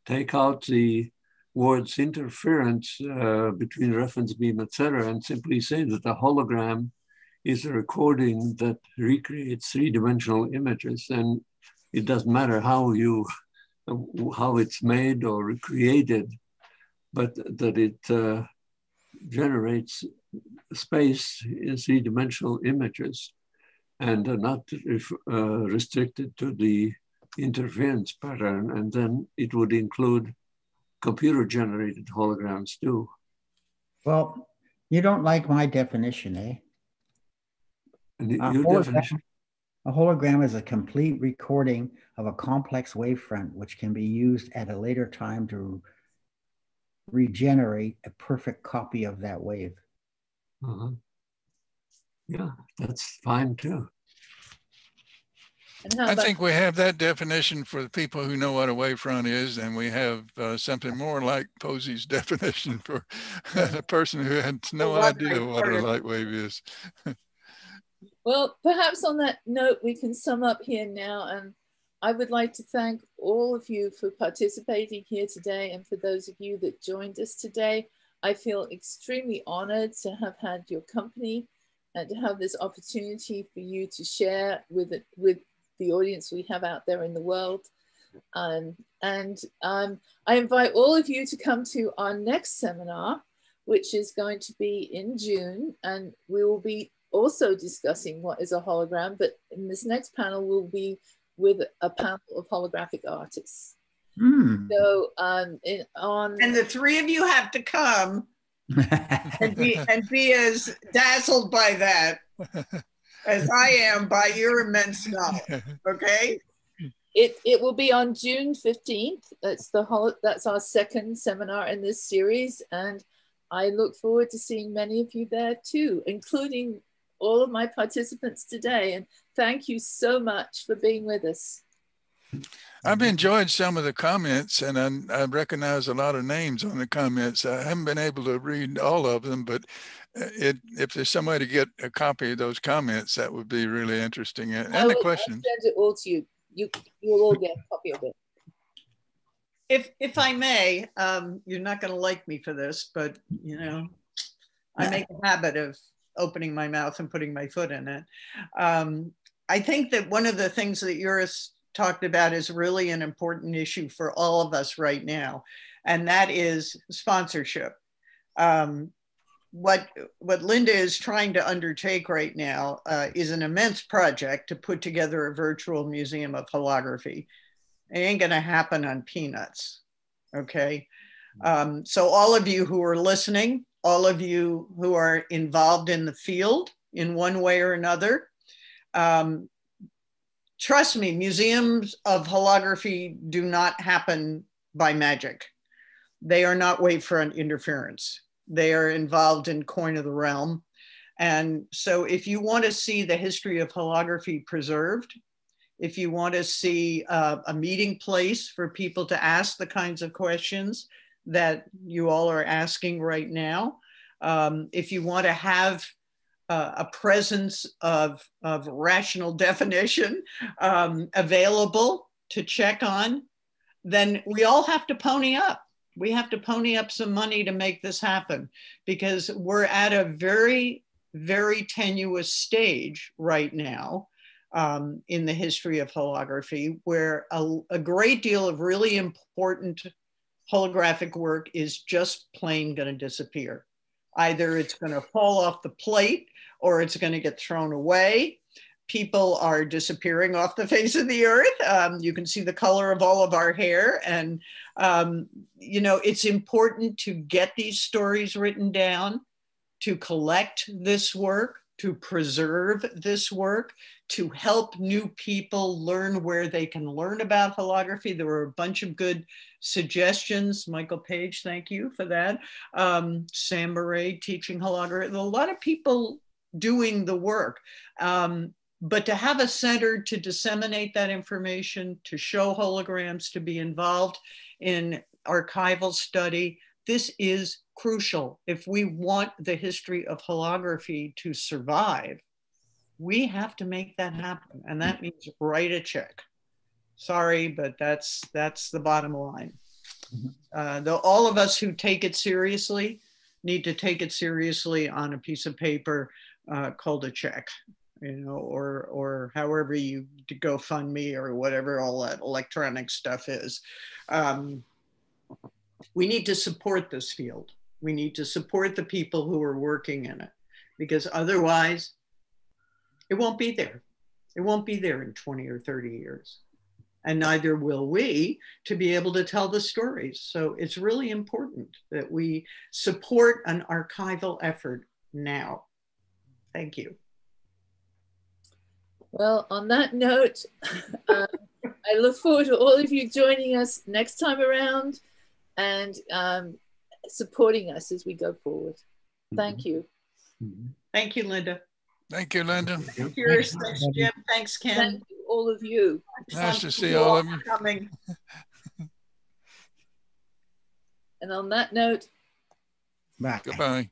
take out the words interference uh, between reference beam, etc., and simply say that a hologram is a recording that recreates three-dimensional images, and it doesn't matter how you how it's made or created, but that it uh, generates space in three-dimensional images and are not uh, restricted to the interference pattern. And then it would include computer-generated holograms too.
Well, you don't like my definition, eh?
And your definition?
A hologram is a complete recording of a complex wavefront, which can be used at a later time to regenerate a perfect copy of that wave.
Uh-huh. Yeah, that's fine too.
I think we have that definition for the people who know what a wavefront is, and we have uh, something more like Posy's [laughs] definition for [laughs] a person who had no idea what a light wave is. [laughs]
well, perhaps on that note, we can sum up here now. And I would like to thank all of you for participating here today, and for those of you that joined us today. I feel extremely honored to have had your company and to have this opportunity for you to share with, it, with the audience we have out there in the world. Um, and um, I invite all of you to come to our next seminar, which is going to be in June. And we will be also discussing what is a hologram, but in this next panel, we'll be with a panel of holographic artists. Mm. So um, in, on
and the three of you have to come [laughs] and be and be as dazzled by that [laughs] as I am by your immense knowledge. Okay.
It, it will be on June 15th. That's the whole, that's our second seminar in this series. And I look forward to seeing many of you there too, including all of my participants today. And thank you so much for being with us.
I've enjoyed some of the comments and I, I, recognize a lot of names on the comments. I haven't been able to read all of them, but uh, it, if there's some way to get a copy of those comments, that would be really interesting. And, and the questions.
I'll send it all to you. You, you'll all get a copy of it.
If, if I may, um, you're not going to like me for this, but you know, I make a habit of opening my mouth and putting my foot in it. Um, I think that one of the things that Juris talked about is really an important issue for all of us right now, and that is sponsorship. Um, what what Linda is trying to undertake right now uh, is an immense project to put together a virtual museum of holography. It ain't going to happen on peanuts, okay? Um, so all of you who are listening, all of you who are involved in the field in one way or another, um, trust me, museums of holography do not happen by magic. They are not wavefront interference. They are involved in coin of the realm. And so if you want to see the history of holography preserved, if you want to see uh, a meeting place for people to ask the kinds of questions that you all are asking right now, um, if you want to have uh, a presence of, of rational [laughs] definition um, available to check on, then we all have to pony up. We have to pony up some money to make this happen because we're at a very, very tenuous stage right now um, in the history of holography where a, a great deal of really important holographic work is just plain going to disappear. Either it's going to fall off the plate or it's going to get thrown away. People are disappearing off the [laughs] face of the earth. Um, you can see the color of all of our hair. And, um, you know, it's important to get these stories written down, to collect this work, to preserve this work, to help new people learn where they can learn about holography. There were a bunch of good suggestions. Michael Page, thank you for that. Um, Sam Moree teaching holography. A lot of people doing the work. Um, but to have a center to disseminate that information, to show holograms, to be involved in archival study, this is crucial. If we want the history of holography to survive, we have to make that happen. And that means write a check. Sorry, but that's that's the bottom line. Uh, though all of us who take it seriously need to take it seriously on a piece of paper uh, called a check, you know, or or however you go fund me or whatever all that electronic stuff is. Um, we need to support this field. We need to support the people who are working in it because otherwise it won't be there. It won't be there in 20 or 30 years. And neither will we to be able to tell the stories. So it's really important that we support an archival effort now. Thank you.
Well, on that note, [laughs] um, I look forward to all of you joining us next time around and um, supporting us as we go forward. Thank you.
Thank you, Linda.
Thank you, Linda.
Cheers. Thanks, Jim. Thanks, Ken.
Thank you, all of you.
Nice to see all of you.
Coming.
And on that note,
Bye.
Goodbye.